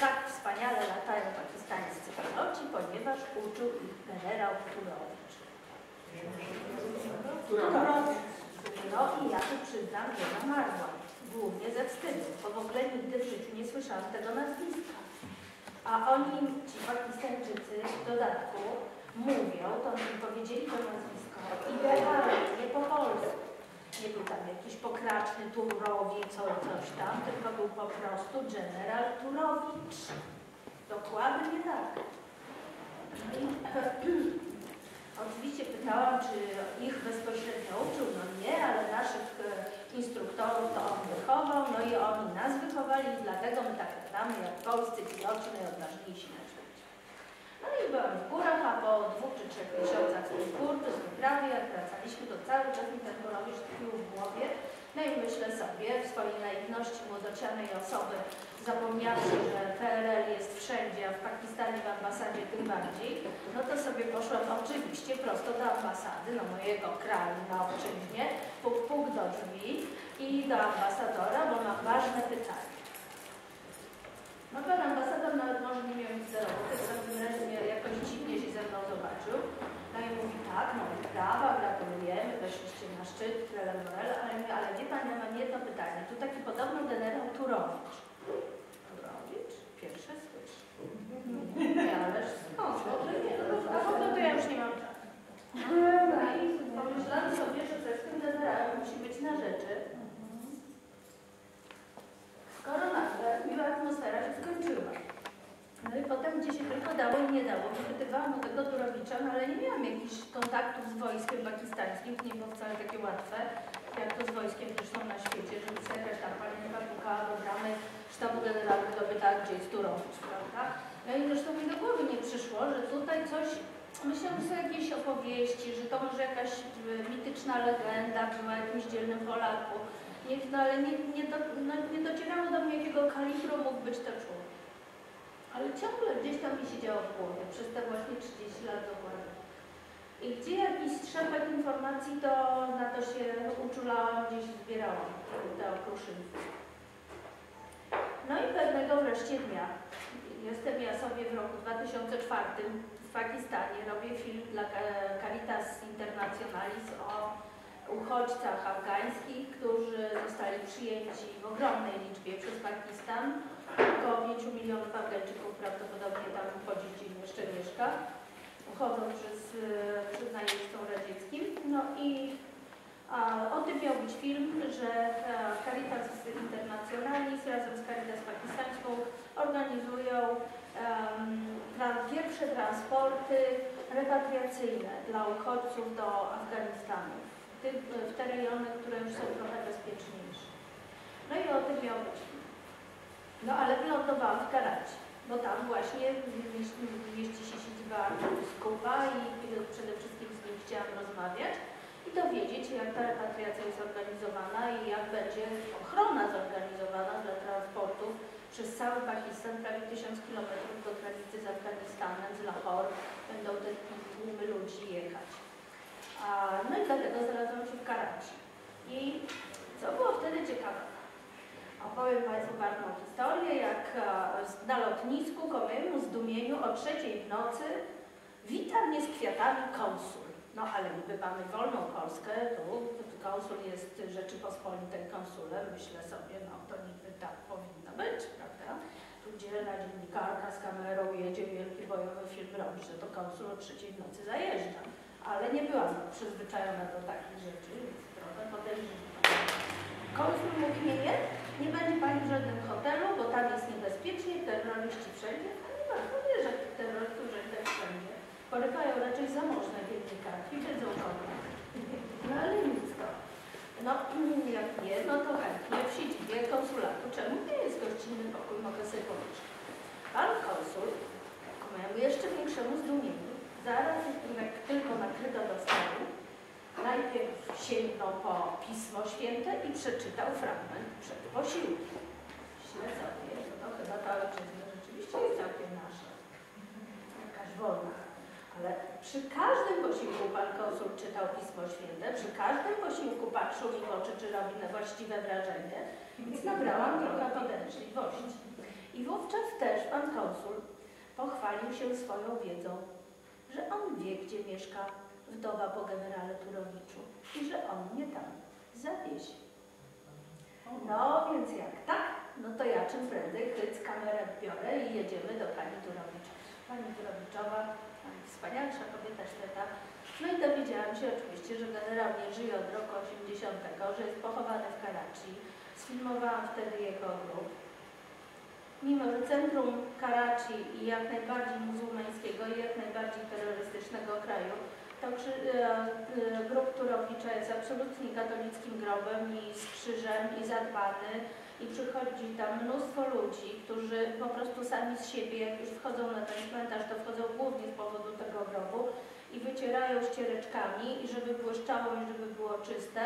tak wspaniale latają pakistańscy piloci, ponieważ uczył ich generał Turowicz. I ja tu przyznam, że namarłam. Głównie ze wstydu, bo w ogóle nigdy w życiu nie słyszałam tego nazwiska. A oni, ci Pakistańczycy w dodatku mówią, to mi powiedzieli to nazwisko idealnie, nie po polsku. Nie był tam jakiś pokraczny Turowicz, co, coś tam, tylko był po prostu general Turowicz. Dokładnie tak. No i oczywiście pytałam, czy ich bezpośrednio uczył. No nie, ale naszych e, instruktorów to on wychował, no i oni nas wychowali i dlatego my tak latamy jak polscy piloci na świecie. No i byłam w górach, a po dwóch czy trzech miesiącach z gór, to z wyprawy, jak wracaliśmy, to cały czas mi ten Borowicz tkwił w głowie. No i myślę sobie, w swojej naiwności młodocianej osoby, zapomniawszy, że PRL jest wszędzie, a w Pakistanie w ambasadzie tym bardziej, no to sobie poszłam oczywiście prosto do ambasady, no mojego kraju na obczyźnie, puk, puk do drzwi i do ambasadora, bo mam ważne pytanie. No pan ambasador nawet może nie miał nic do roboty, w każdym razie jakoś dziwnie się ze mną zobaczył. No i mówi tak, no brawa, gratulujemy, weszliście na szczyt, trelelorel, ale, ale wie pan, ja mam jedno pytanie. Tu taki podobno generał Turowicz. Turowicz? Pierwsze słyszę. Nie, ależ skąd? Może nie, a to ja już nie mam czasu. No i pomyślałam sobie, że coś z tym generałem musi być na rzeczy. Skoro nagle miła atmosfera się skończyła. No i potem gdzie się tylko dało i nie dało, wypytywałam o tego Turowicza, no ale nie miałam jakichś kontaktów z wojskiem pakistańskim, nie było wcale takie łatwe, jak to z wojskiem zresztą na świecie, żeby sobie jakaś tam panienka pukała do bramy sztabu generalnego dopytała, gdzie jest Turowicz, prawda? No i zresztą mi do głowy nie przyszło, że tutaj coś, myślałam sobie jakieś opowieści, że to może jakaś e, mityczna legenda była o jakimś dzielnym Polaku, nie, no ale nie, nie, do, no, nie docierało do mnie, jakiego kalibru mógł być to człowiek. Ale ciągle gdzieś tam mi siedziało w głowie, przez te właśnie 30 lat dokładnie. I gdzie jakiś strzępek informacji, to na to się uczulałam, gdzieś zbierałam te okruszynki. No i pewnego wreszcie dnia, jestem ja sobie w roku 2004 w Pakistanie, robię film dla Caritas Internationalis o uchodźcach afgańskich, którzy zostali przyjęci w ogromnej liczbie przez Pakistan. Około 5 milionów Afgańczyków prawdopodobnie tam po dziś dzień jeszcze mieszka. Uchodzą przez, przez najeźdźcą radzieckim. No i a, o tym miał być film, że a, Caritas Internationalis razem z Caritas Pakistańską organizują um, pierwsze transporty repatriacyjne dla uchodźców do Afganistanu w te rejony, które już są trochę bezpieczniejsze. No i o tym miał być. No ale wylądowałam w Karachi, bo tam właśnie mieści się siedziba biskupa i przede wszystkim z nim chciałam rozmawiać i dowiedzieć jak ta repatriacja jest organizowana i jak będzie ochrona zorganizowana dla transportów przez cały Pakistan, prawie tysiąc kilometrów do granicy z Afganistanem, z Lahore, będą te tłumy ludzi jechać. No i dlatego znalazłam się w Karachi. I co było wtedy ciekawe? Opowiem Państwu ważną historię, jak na lotnisku ku mojemu zdumieniu o trzeciej w nocy wita mnie z kwiatami konsul. No ale niby mamy wolną Polskę, tu konsul jest Rzeczypospolitej konsulem, myślę sobie, no to niby tak powinno być, prawda? Tu dzielna dziennikarka z kamerą jedzie wielki bojowy film robi, że to konsul o trzeciej w nocy zajeżdża ale nie byłam przyzwyczajona do takich rzeczy, więc trochę podejrzewam. Konsul mówi, nie, nie, nie będzie Pani w żadnym hotelu, bo tam jest niebezpiecznie, terroryści wszędzie. Pani ma, no wie, że terrorystów żędę wszędzie. Porywają raczej zamożne dziennikarki, wiedzą kogo. No ale nic to. No jak nie, no to chętnie w siedzibie konsulatu. Czemu nie jest gościnny pokój, mogę sobie pomyśleć. Pan konsul, ku mojemu jeszcze większemu zdumieniu, zaraz jak tylko nakryto do najpierw sięgnął po Pismo Święte i przeczytał fragment przed posiłkiem. Myślę sobie, to chyba ta ojczyzna rzeczywiście jest całkiem nasza. Jakaś wolna. Ale przy każdym posiłku pan konsul czytał Pismo Święte, przy każdym posiłku patrzył mi w oczy, czy robi na właściwe wrażenie, więc nabrałam trochę podręczliwości. I wówczas też pan konsul pochwalił się swoją wiedzą, że on wie, gdzie mieszka wdowa po generale Turowiczu i że on mnie tam zawiezie. No więc jak tak, no to ja czym prędzej chyc kamerę biorę i jedziemy do pani Turowicz. Pani Turowiczowa, pani wspanialsza kobieta świata. No i dowiedziałam się oczywiście, że generał nie żyje od roku 80, że jest pochowany w Karachi. Sfilmowałam wtedy jego grób. Mimo, że centrum Karachi i jak najbardziej muzułmańskiego i jak najbardziej terrorystycznego kraju, to e, e, grób Turowicza jest absolutnie katolickim grobem i z krzyżem i zadbany i przychodzi tam mnóstwo ludzi, którzy po prostu sami z siebie, jak już wchodzą na ten cmentarz, to wchodzą głównie z powodu tego grobu i wycierają ściereczkami, i żeby błyszczało i żeby było czyste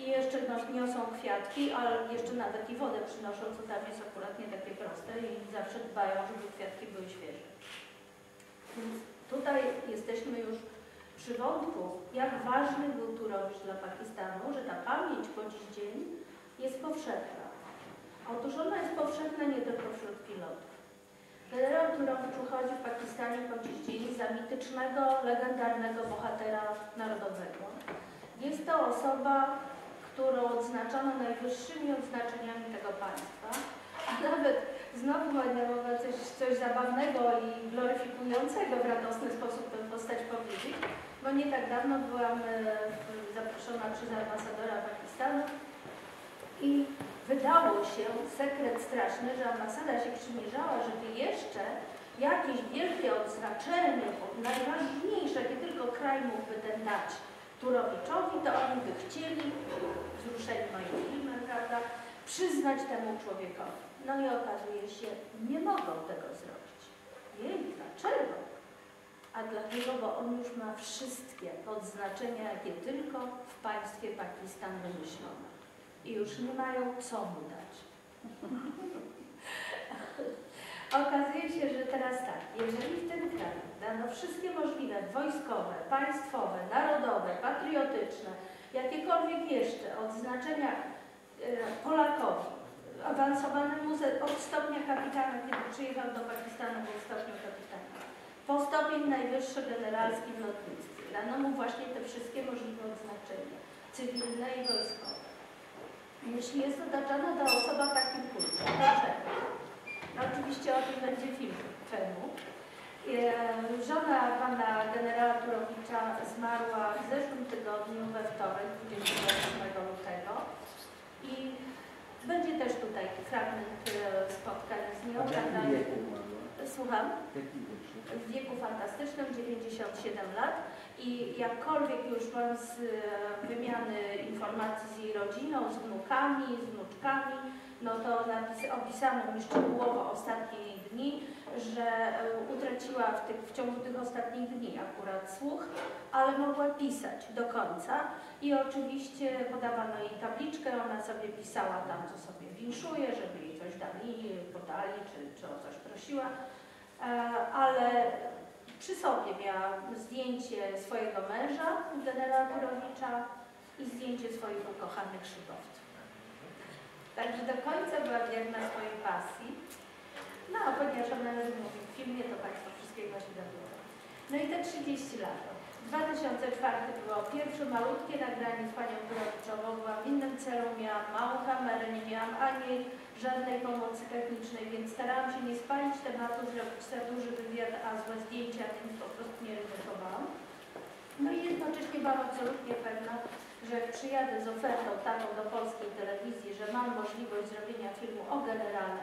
i jeszcze niosą kwiatki, ale jeszcze nawet i wodę przynoszą, co tam jest akurat nie takie proste i zawsze dbają, żeby kwiatki były świeże. Więc tutaj jesteśmy już przy wątku, jak ważny był Turowicz dla Pakistanu, że ta pamięć po dziś dzień jest powszechna. Otóż ona jest powszechna nie tylko wśród pilotów. Generał Turowicz uchodzi w Pakistanie po dziś dzień za mitycznego, legendarnego bohatera narodowego. Jest to osoba, którą odznaczono najwyższymi odznaczeniami tego państwa, a nawet znowu mogła coś, coś zabawnego i gloryfikującego w radosny sposób tę postać powiedzieć, bo nie tak dawno byłam e, zaproszona przez ambasadora Pakistanu i wydało się sekret straszny, że ambasada się przymierzała, żeby jeszcze jakieś wielkie odznaczenie, najważniejsze, jakie tylko kraj mógłby ten dać Turowiczowi, to oni by chcieli, wzruszeni moim filmem, prawda, przyznać temu człowiekowi. No i okazuje się, nie mogą tego zrobić. Jej, dlaczego? A dlatego, bo on już ma wszystkie odznaczenia, jakie tylko w państwie Pakistan wymyślono. I już nie mają co mu dać. Okazuje się, że teraz tak, jeżeli w tym kraju dano wszystkie możliwe wojskowe, państwowe, narodowe, patriotyczne, jakiekolwiek jeszcze odznaczenia e, Polakowi, awansowanemu od stopnia kapitana, kiedy przyjechał do Pakistanu, w stopniu kapitana, po stopień najwyższy generalski w lotnictwie. Dano mu właśnie te wszystkie możliwe odznaczenia, cywilne i wojskowe. Jeśli jest otaczana ta osoba takim kultem, dlaczego? No, oczywiście o tym będzie film. Czemu? Żona pana generała Turowicza zmarła w zeszłym tygodniu we wtorek, 28 lutego. I będzie też tutaj fragment spotkań z nią. Słucham? W jakim wieku? w wieku fantastycznym, 97 lat i jakkolwiek już mam z e, wymiany informacji z jej rodziną, z wnukami, z wnuczkami, no to opisano mi szczegółowo ostatnie dni, że e, utraciła w, tych, w ciągu tych ostatnich dni akurat słuch, ale mogła pisać do końca i oczywiście podawano jej tabliczkę, ona sobie pisała tam, co sobie winszuje, żeby jej coś dali, podali, czy, czy o coś prosiła. E, ale przy sobie miała zdjęcie swojego męża, generała Turowicza i zdjęcie swoich ukochanych szybowców. Także do końca była wierna swojej pasji. No a ponieważ ona mówi w filmie, to Państwo wszystkiego się dowiedzą. No i te 30 lat. 2004 było pierwsze malutkie nagranie z Panią Turowiczową. Byłam w innym celu, miałam małą kamerę, nie miałam ani żadnej pomocy technicznej, więc starałam się nie spalić tematu, zrobić za duży wywiad, a złe zdjęcia, więc po prostu nie ryzykowałam. No i jednocześnie byłam absolutnie pewna, że przyjadę z ofertą taką do polskiej telewizji, że mam możliwość zrobienia filmu o generale.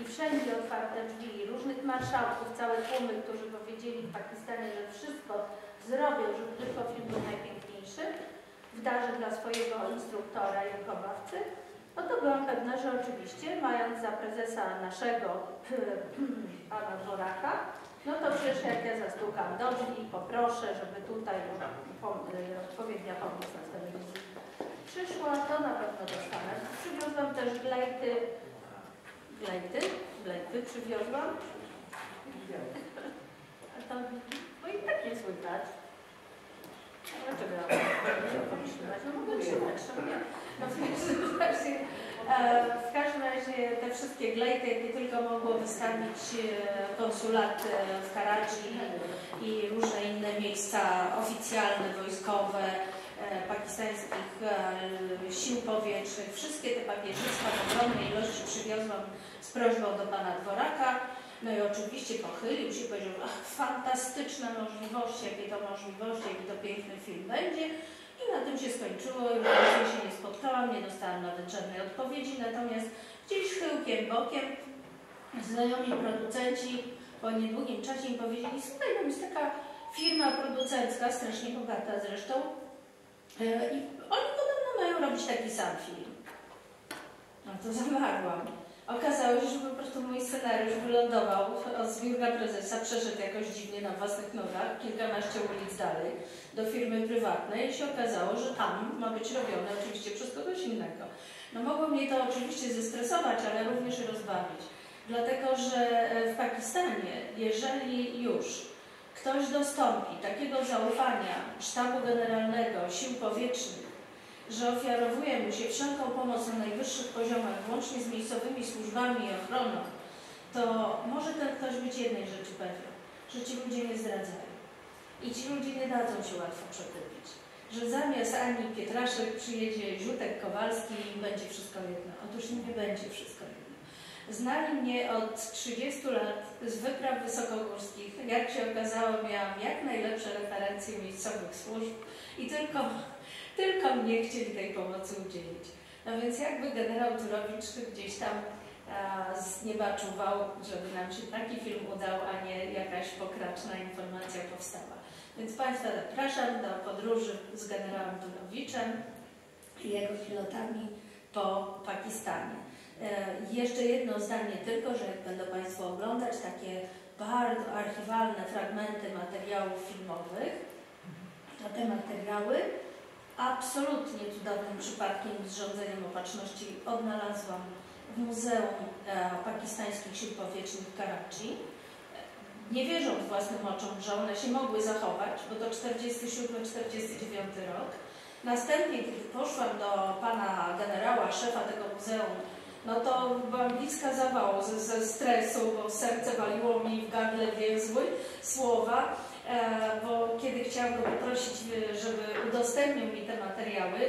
I wszędzie otwarte drzwi, i różnych marszałków, całe tłumy, którzy powiedzieli w Pakistanie, że wszystko zrobią, żeby tylko film był najpiękniejszy, wdarzę dla swojego instruktora i wychowawcy, no to byłam pewna, że oczywiście, mając za prezesa naszego pana Dworaka, no to przecież jak ja zastukam do drzwi, poproszę, żeby tutaj pom- y, odpowiednia pomoc na telewizji przyszła, to na pewno dostanę. Przywiozłam też glejty, glejty, glejty przywiozłam. A to, bo i tak nie słychać. Dlaczego ja mam pomyśleć? No mogę trzymać, czemu nie? No w każdym razie te wszystkie glejty, jakie tylko mogło wystawić e, konsulat e, w Karachi i różne inne miejsca oficjalne, wojskowe, e, pakistańskich e, sił powietrznych, wszystkie te papieżystwa w ogromnej ilości przywiozłam z prośbą do pana Dworaka. No i oczywiście pochylił się, powiedział, ach, fantastyczne możliwości, jakie to możliwości, jaki to piękny film będzie. Na tym się skończyło, i więcej się nie spotkałam, nie dostałam nawet żadnej odpowiedzi, natomiast gdzieś chyłkiem, bokiem znajomi producenci po niedługim czasie im powiedzieli, słuchaj, no jest taka firma producencka, strasznie bogata zresztą, e, i oni podobno mają robić taki sam film. No to zamarłam. Okazało się, że po prostu mój scenariusz wylądował od biura prezesa, przeszedł jakoś dziwnie na własnych nogach, kilkanaście ulic dalej, do firmy prywatnej i się okazało, że tam ma być robione oczywiście przez kogoś innego. No mogło mnie to oczywiście zestresować, ale również rozbawić. Dlatego, że w Pakistanie, jeżeli już ktoś dostąpi takiego zaufania sztabu generalnego sił powietrznych, że ofiarowuje mu się wszelką pomoc na najwyższych poziomach, włącznie z miejscowymi służbami i ochroną, to może ten ktoś być jednej rzeczy pewien, że ci ludzie nie zdradzają. I ci ludzie nie dadzą się łatwo przekupić. Że zamiast Ani Pietraszek przyjedzie Ziutek Kowalski i będzie wszystko jedno. Otóż nie będzie wszystko jedno. Znali mnie od 30 lat z wypraw wysokogórskich. Jak się okazało, miałam jak najlepsze referencje miejscowych służb i tylko tylko mnie chcieli tej pomocy udzielić. No więc jakby generał Turowicz gdzieś tam z nieba czuwał, żeby nam się taki film udał, a nie jakaś pokraczna informacja powstała. Więc Państwa zapraszam do podróży z generałem Turowiczem i jego pilotami po Pakistanie. E, jeszcze jedno zdanie tylko, że jak będą Państwo oglądać takie bardzo archiwalne fragmenty materiałów filmowych, to te materiały absolutnie cudownym przypadkiem z rządzeniem opatrzności odnalazłam w Muzeum e, Pakistańskich Sił Powietrznych w Karachi. Nie wierząc własnym oczom, że one się mogły zachować, bo to 47-49 rok. Następnie, kiedy poszłam do pana generała, szefa tego muzeum, no to byłam bliska zawału ze, ze stresu, bo serce waliło mi w gardle więzły słowa. E, bo kiedy chciałam go poprosić, e, żeby udostępnił mi te materiały,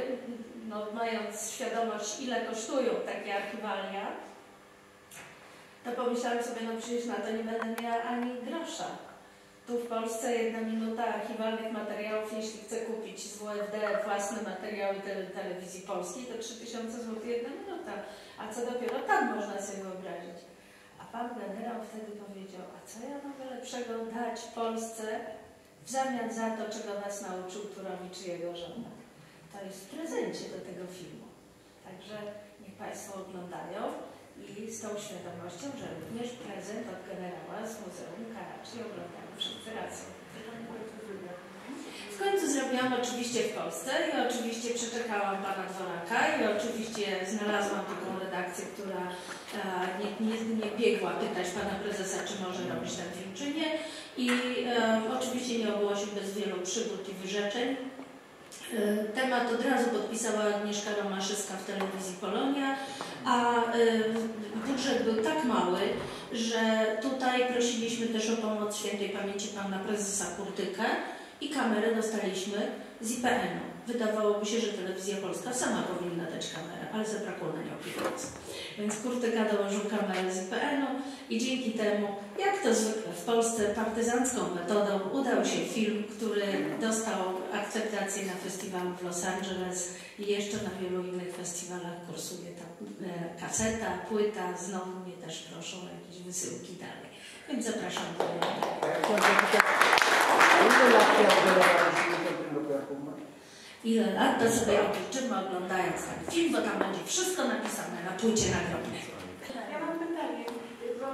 no, mając świadomość, ile kosztują takie archiwalia, to pomyślałam sobie, no przecież na to nie będę miała ani grosza. Tu w Polsce jedna minuta archiwalnych materiałów, jeśli chcę kupić z WFD własne materiały telewizji polskiej, to 3000 zł jedna minuta. A co dopiero tam można sobie wyobrazić pan generał wtedy powiedział, a co ja mogę lepszego dać Polsce w zamian za to, czego nas nauczył Turowicz i jego żona. To jest w prezencie do tego filmu. Także niech Państwo oglądają i z tą świadomością, że również prezent od generała z Muzeum Karachi oglądają wszyscy razem. W końcu zrobiłam oczywiście w Polsce i oczywiście przeczekałam pana Dworaka i oczywiście znalazłam taką redakcję, która nie, nie, nie biegła pytać pana prezesa, czy może robić ten film, czy nie. I e, oczywiście nie obyło się bez wielu przygód i wyrzeczeń. E, temat od razu podpisała Agnieszka Romaszewska w telewizji Polonia, a budżet był tak mały, że tutaj prosiliśmy też o pomoc świętej pamięci pana prezesa Kurtykę, i kamerę dostaliśmy z IPN-u. Wydawałoby się, że telewizja polska sama powinna dać kamerę, ale zabrakło na nią pieniędzy. Więc Kurtyka dołożył kamerę z IPN-u i dzięki temu, jak to zwykle w Polsce, partyzancką metodą udał się film, który dostał akceptację na festiwalu w Los Angeles i jeszcze na wielu innych festiwalach kursuje ta e, kaseta, płyta. Znowu mnie też proszą o jakieś wysyłki dalej. Więc zapraszam do do Ile lat to sobie obliczymy oglądając ten film, bo tam będzie wszystko napisane na płycie nagrobnej. Ja mam pytanie, bo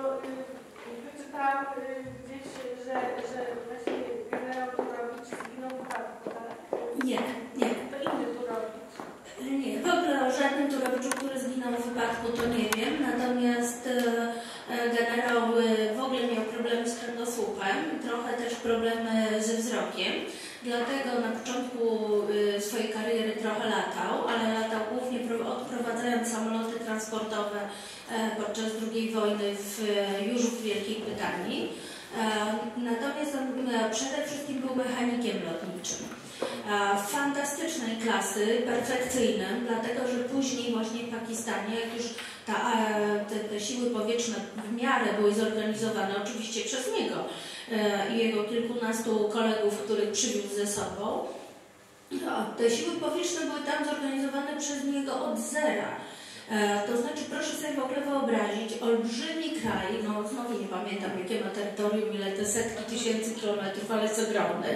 wyczytałam y, gdzieś, że, że właśnie generał Turowicz zginął w wypadku, tak? Nie, nie. To inny Turowicz. Nie, w ogóle o żadnym Turowiczu, który zginął w wypadku, to nie wiem. Natomiast e, e generał e, w ogóle miał problemy z kręgosłupem, trochę też problemy ze wzrokiem. Dlatego na początku y, swojej kariery trochę latał, ale latał głównie pro- odprowadzając samoloty transportowe e, podczas II wojny w, już w Wielkiej Brytanii. E, Natomiast on e, przede wszystkim był mechanikiem lotniczym. E, Fantastycznej klasy, perfekcyjnym, dlatego że później właśnie w Pakistanie, jak już ta, e, te, te siły powietrzne w miarę były zorganizowane, oczywiście przez niego e, i jego kilkunastu kolegów, których przywiózł ze sobą, te siły powietrzne były tam zorganizowane przez niego od zera. E, To znaczy, proszę sobie w ogóle wyobrazić, olbrzymi kraj, no znowu nie pamiętam jakie ma terytorium, ile te setki tysięcy kilometrów, ale jest ogromny,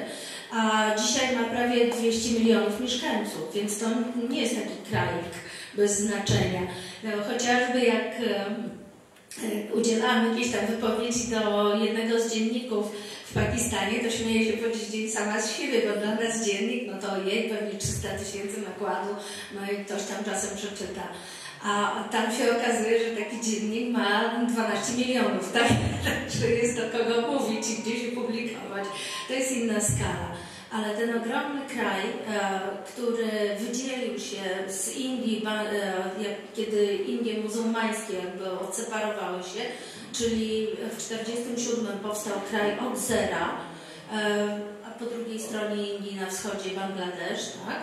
a dzisiaj ma prawie 200 milionów mieszkańców, więc to nie jest taki krajik bez znaczenia. No, chociażby jak e, udzielamy jakiejś tam wypowiedzi do jednego z dzienników w Pakistanie, to śmieję się powiedzieć sama z siebie, bo dla nas dziennik, no to jej pewnie 300 tysięcy nakładu, no i ktoś tam czasem przeczyta. A tam się okazuje, że taki dziennik ma 12 milionów, tak? Że jest do kogo mówić i gdzie się publikować. To jest inna skala. Ale ten ogromny kraj, e, który wydzielił się z Indii, e, kiedy Indie muzułmańskie jakby odseparowały się, czyli w 1947 powstał kraj od zera, e, po drugiej stronie Indii na wschodzie Bangladesz, tak?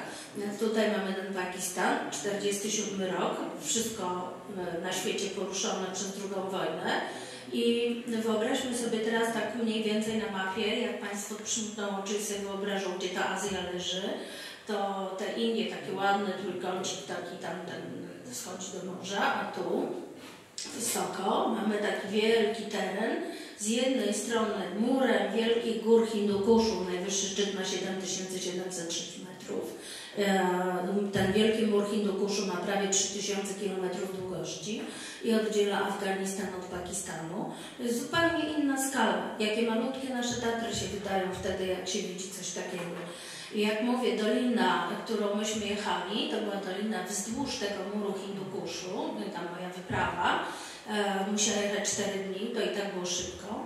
Tutaj mamy ten Pakistan, 47 rok, wszystko e, na świecie poruszone przez drugą wojnę. I wyobraźmy sobie teraz tak mniej więcej na mapie, jak Państwo przymkną oczy i sobie wyobrażą, gdzie ta Azja leży, to te Indie, taki ładny trójkącik, taki tam ten schodzi do morza, a tu wysoko mamy taki wielki teren, z jednej strony murem wielkich gór Hindukuszu, najwyższy szczyt ma 7706 metrów. E, Ten wielki mur Hindukuszu ma prawie 3000 km długości i oddziela Afganistan od Pakistanu. To jest zupełnie inna skala. Jakie malutkie nasze Tatry się wydają wtedy, jak się widzi coś takiego. I jak mówię, dolina, którą myśmy jechali, to była dolina wzdłuż tego muru Hindukuszu, tam moja wyprawa. E, musiała jechać 4 dni, to i tak było szybko.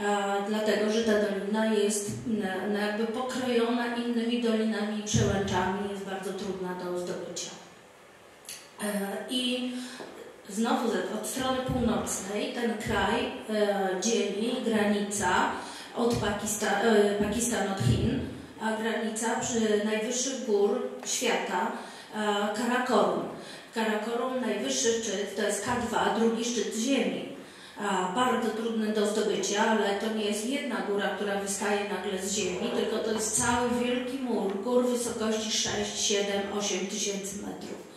E, dlatego, że ta dolina jest na, na jakby pokrojona innymi dolinami i przełęczami, jest bardzo trudna do zdobycia. E, I znowu od strony północnej ten kraj e, dzieli granica od Pakista, e, Pakistan od Chin, a granica przy najwyższych gór świata e, Karakorum. Karakorum, najwyższy szczyt, to jest K2, drugi szczyt Ziemi. A, bardzo trudny do zdobycia, ale to nie jest jedna góra, która wystaje nagle z ziemi, tylko to jest cały wielki mur, gór wysokości 6, 7, 8 tysięcy metrów.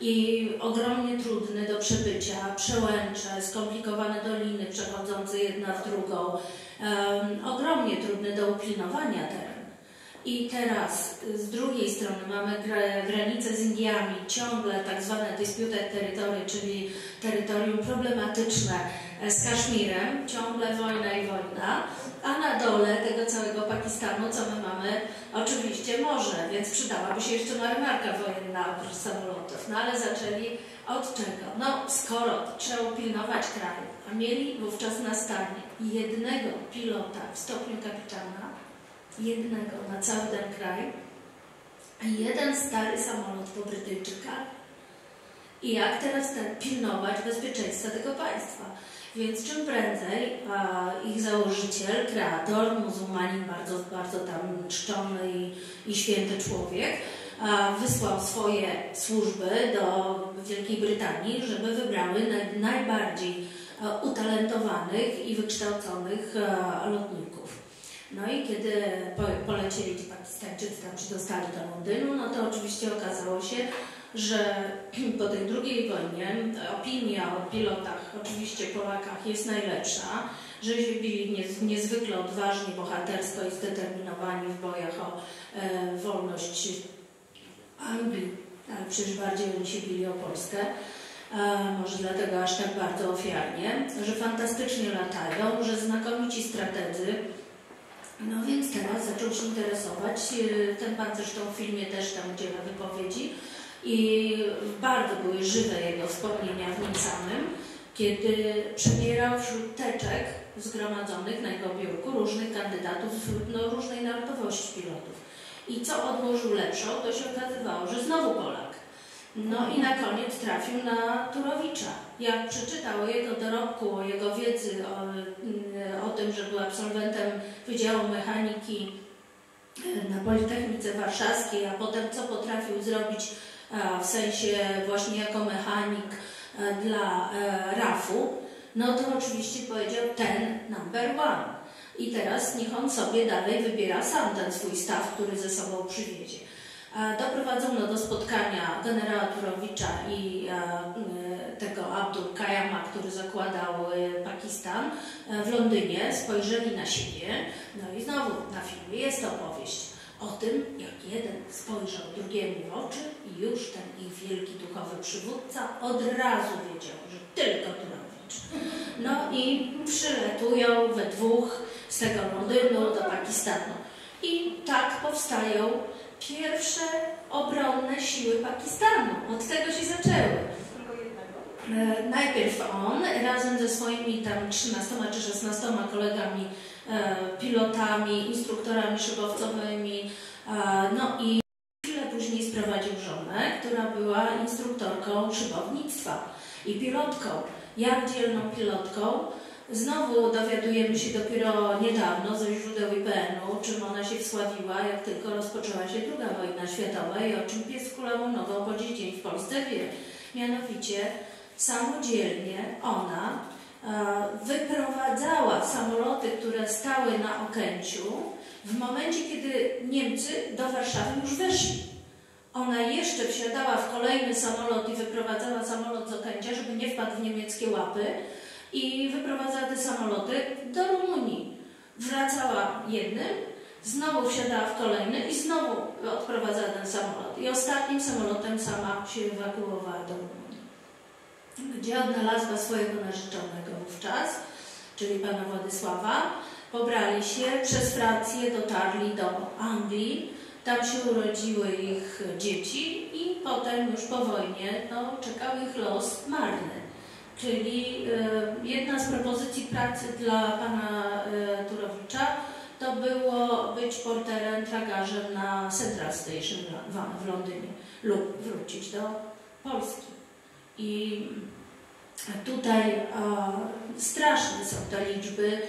I ogromnie trudny do przebycia, przełęcze, skomplikowane doliny przechodzące jedna w drugą, em, ogromnie trudny do upilnowania teren. I teraz y, z drugiej strony mamy gra- granicę z Indiami, ciągle tak zwane disputed territory, czyli terytorium problematyczne e, z Kaszmirem, ciągle wojna i wojna, a na dole tego całego Pakistanu, co my mamy, oczywiście morze, więc przydałaby się jeszcze marynarka wojenna oprócz samolotów. No ale zaczęli od czego? No skoro trzeba pilnować kraju, a mieli wówczas na stanie jednego pilota w stopniu kapitana, jednego na cały ten kraj, a jeden stary samolot po Brytyjczykach. I jak teraz ten pilnować bezpieczeństwa tego państwa? Więc czym prędzej a, ich założyciel, kreator, muzułmanin, bardzo, bardzo tam czczony i, i święty człowiek, a, wysłał swoje służby do Wielkiej Brytanii, żeby wybrały naj, najbardziej utalentowanych i wykształconych lotników. No i kiedy po- polecieli ci Pakistańczycy, tam się dostali do Londynu, no to oczywiście okazało się, że po tej drugiej wojnie opinia o pilotach, oczywiście Polakach, jest najlepsza, że byli niez, niezwykle odważni, bohatersko i zdeterminowani w bojach o e, wolność Anglii, ale przecież bardziej oni się bili o Polskę. E, może dlatego aż tak bardzo ofiarnie, że fantastycznie latają, że znakomici strategzy, no więc teraz zaczął się interesować. y, Ten pan zresztą w filmie też tam udziela wypowiedzi i bardzo były żywe jego wspomnienia w nim samym, kiedy przebierał wśród teczek zgromadzonych na jego biurku różnych kandydatów no, różnej narodowości pilotów. I co odłożył lepszą, to się okazywało, że znowu Polak. No i na koniec trafił na Turowicza. Jak przeczytał o jego dorobku, o jego wiedzy, o, mm, o tym, że był absolwentem Wydziału Mechaniki e, na Politechnice Warszawskiej, a potem co potrafił zrobić e, w sensie właśnie jako mechanik e, dla RAF-u, no to oczywiście powiedział ten number one. I teraz niech on sobie dalej wybiera sam ten swój staw, który ze sobą przywiezie. Doprowadzono do spotkania generała Turowicza i tego Abdul Kayama, który zakładał Pakistan w Londynie. Spojrzeli na siebie, no i znowu na filmie jest opowieść o tym, jak jeden spojrzał drugiemu w oczy i już ten ich wielki duchowy przywódca od razu wiedział, że tylko Turowicz. No i przyletują we dwóch z tego Londynu do Pakistanu. I tak powstają pierwsze obronne siły Pakistanu. Od tego się zaczęły. E, najpierw on razem ze swoimi tam 13 czy 16 kolegami, e, pilotami, instruktorami szybowcowymi, e, no i chwilę później sprowadził żonę, która była instruktorką szybownictwa i pilotką. Jak dzielną pilotką, Znowu dowiadujemy się dopiero niedawno ze źródeł IPN-u, czym ona się wsławiła, jak tylko rozpoczęła się II wojna światowa i o czym pies kulawą nogą po dziś dzień w Polsce wie. Mianowicie samodzielnie ona e, wyprowadzała samoloty, które stały na Okęciu w momencie, kiedy Niemcy do Warszawy już weszli. Ona jeszcze wsiadała w kolejny samolot i wyprowadzała samolot z Okęcia, żeby nie wpadł w niemieckie łapy, i wyprowadzała te samoloty do Rumunii. Wracała jednym, znowu wsiadała w kolejny i znowu odprowadzała ten samolot. I ostatnim samolotem sama się ewakuowała do Rumunii. Gdzie odnalazła swojego narzeczonego wówczas, czyli pana Władysława. Pobrali się, przez Francję dotarli do Anglii. Tam się urodziły ich dzieci i potem już po wojnie no, czekał ich los marny czyli e, jedna z propozycji pracy dla pana e, Turowicza to było być porterem, tragarzem na Central Station w Londynie lub wrócić do Polski. I tutaj straszne są te liczby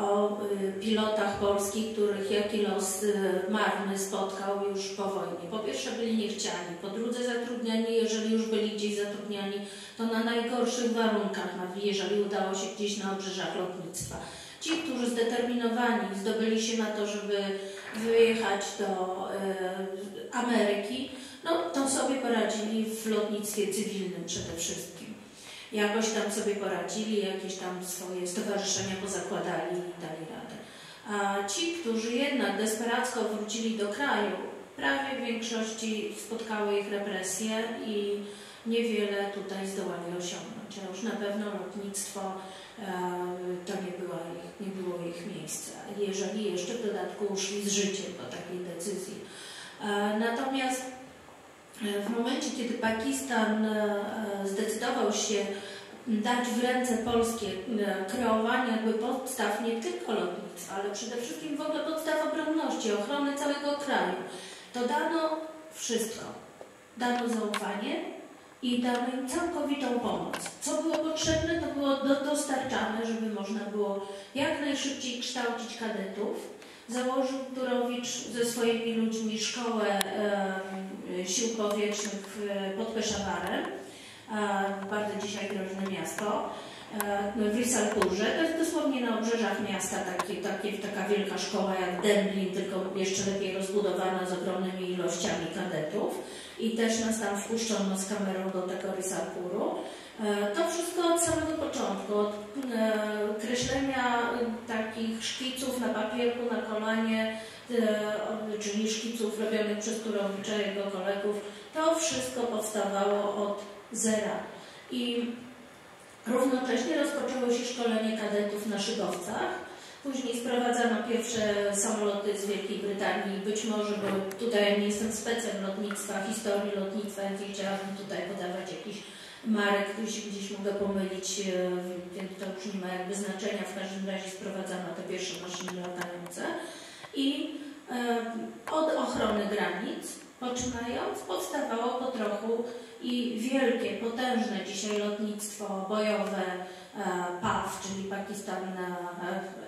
o y, pilotach polskich, których jaki los y, marny spotkał już po wojnie. Po pierwsze byli niechciani, po drugie zatrudniani, jeżeli już byli gdzieś zatrudniani, to na najgorszych warunkach, jeżeli udało się gdzieś na obrzeżach lotnictwa. Ci, którzy zdeterminowani zdobyli się na to, żeby wyjechać do y, Ameryki, no to sobie poradzili w lotnictwie cywilnym przede wszystkim jakoś tam sobie poradzili, jakieś tam swoje stowarzyszenia pozakładali i dali radę. A ci, którzy jednak desperacko wrócili do kraju, prawie w większości spotkały ich represje i niewiele tutaj zdołali osiągnąć. A już na pewno lotnictwo e, to nie, była ich, nie było ich miejsca, jeżeli jeszcze w dodatku uszli z życiem po takiej decyzji. E, natomiast w momencie, kiedy Pakistan e, zdecydował się dać w ręce polskie e, kreowanie jakby podstaw nie tylko lotnictwa, ale przede wszystkim w ogóle podstaw obronności, ochrony całego kraju, to dano wszystko. Dano zaufanie i dano im całkowitą pomoc. Co było potrzebne, to było do, dostarczane, żeby można było jak najszybciej kształcić kadetów, Założył Turowicz ze swoimi ludźmi szkołę sił powietrznych pod Peszawarem, bardzo dzisiaj groźne miasto, e, w Risalpurze. To jest dosłownie na obrzeżach miasta takie, takie, taka wielka szkoła jak Demblin, tylko jeszcze lepiej rozbudowana z ogromnymi ilościami kadetów. I też nas tam wpuszczono z kamerą do tego Risalpuru. E, to wszystko od samego początku, od e, kreślenia takich szkiców na papierku, na kolanie, e, czyli szkiców robionych przez Turowicza i jego kolegów, to wszystko powstawało od zera. I równocześnie rozpoczęło się szkolenie kadetów na szybowcach. Później sprowadzano pierwsze samoloty z Wielkiej Brytanii. Być może, bo tutaj nie jestem specem lotnictwa, historii lotnictwa, więc nie chciałabym tutaj podawać jakichś marek, gdzieś, gdzieś mogę pomylić, e, więc to już nie ma jakby znaczenia. W każdym razie sprowadzano te pierwsze maszyny latające i e, od ochrony granic, poczynając, powstawało po trochu i wielkie, potężne dzisiaj lotnictwo bojowe e, PAF, czyli Pakistan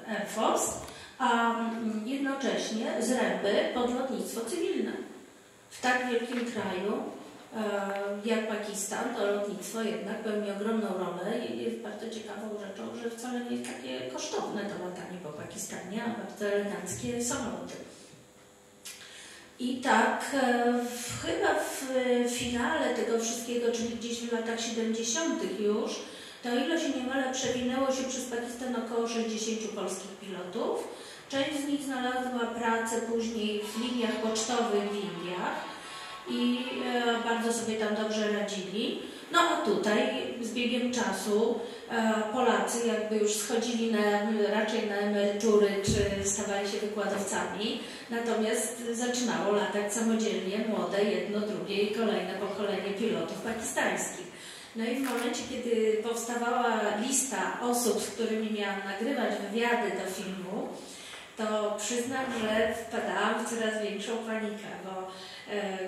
Air Force, a mm, jednocześnie zręby pod lotnictwo cywilne. W tak wielkim kraju jak Pakistan, to lotnictwo jednak pełni ogromną rolę i jest bardzo ciekawą rzeczą, że wcale nie jest takie kosztowne to latanie po Pakistanie, a bardzo eleganckie samoloty. I tak e, w, chyba w finale tego wszystkiego, czyli gdzieś w latach 70. już, to się nie przewinęło się przez Pakistan około 60 polskich pilotów. Część z nich znalazła pracę później w liniach pocztowych w Indiach i e, bardzo sobie tam dobrze radzili. No a tutaj z biegiem czasu e, Polacy jakby już schodzili na, raczej na emerytury czy stawali się wykładowcami, natomiast zaczynało latać samodzielnie młode jedno, drugie i kolejne pokolenie pilotów pakistańskich. No i w momencie, kiedy powstawała lista osób, z którymi miałam nagrywać wywiady do filmu, to przyznam, że wpadałam w coraz większą panikę, bo e,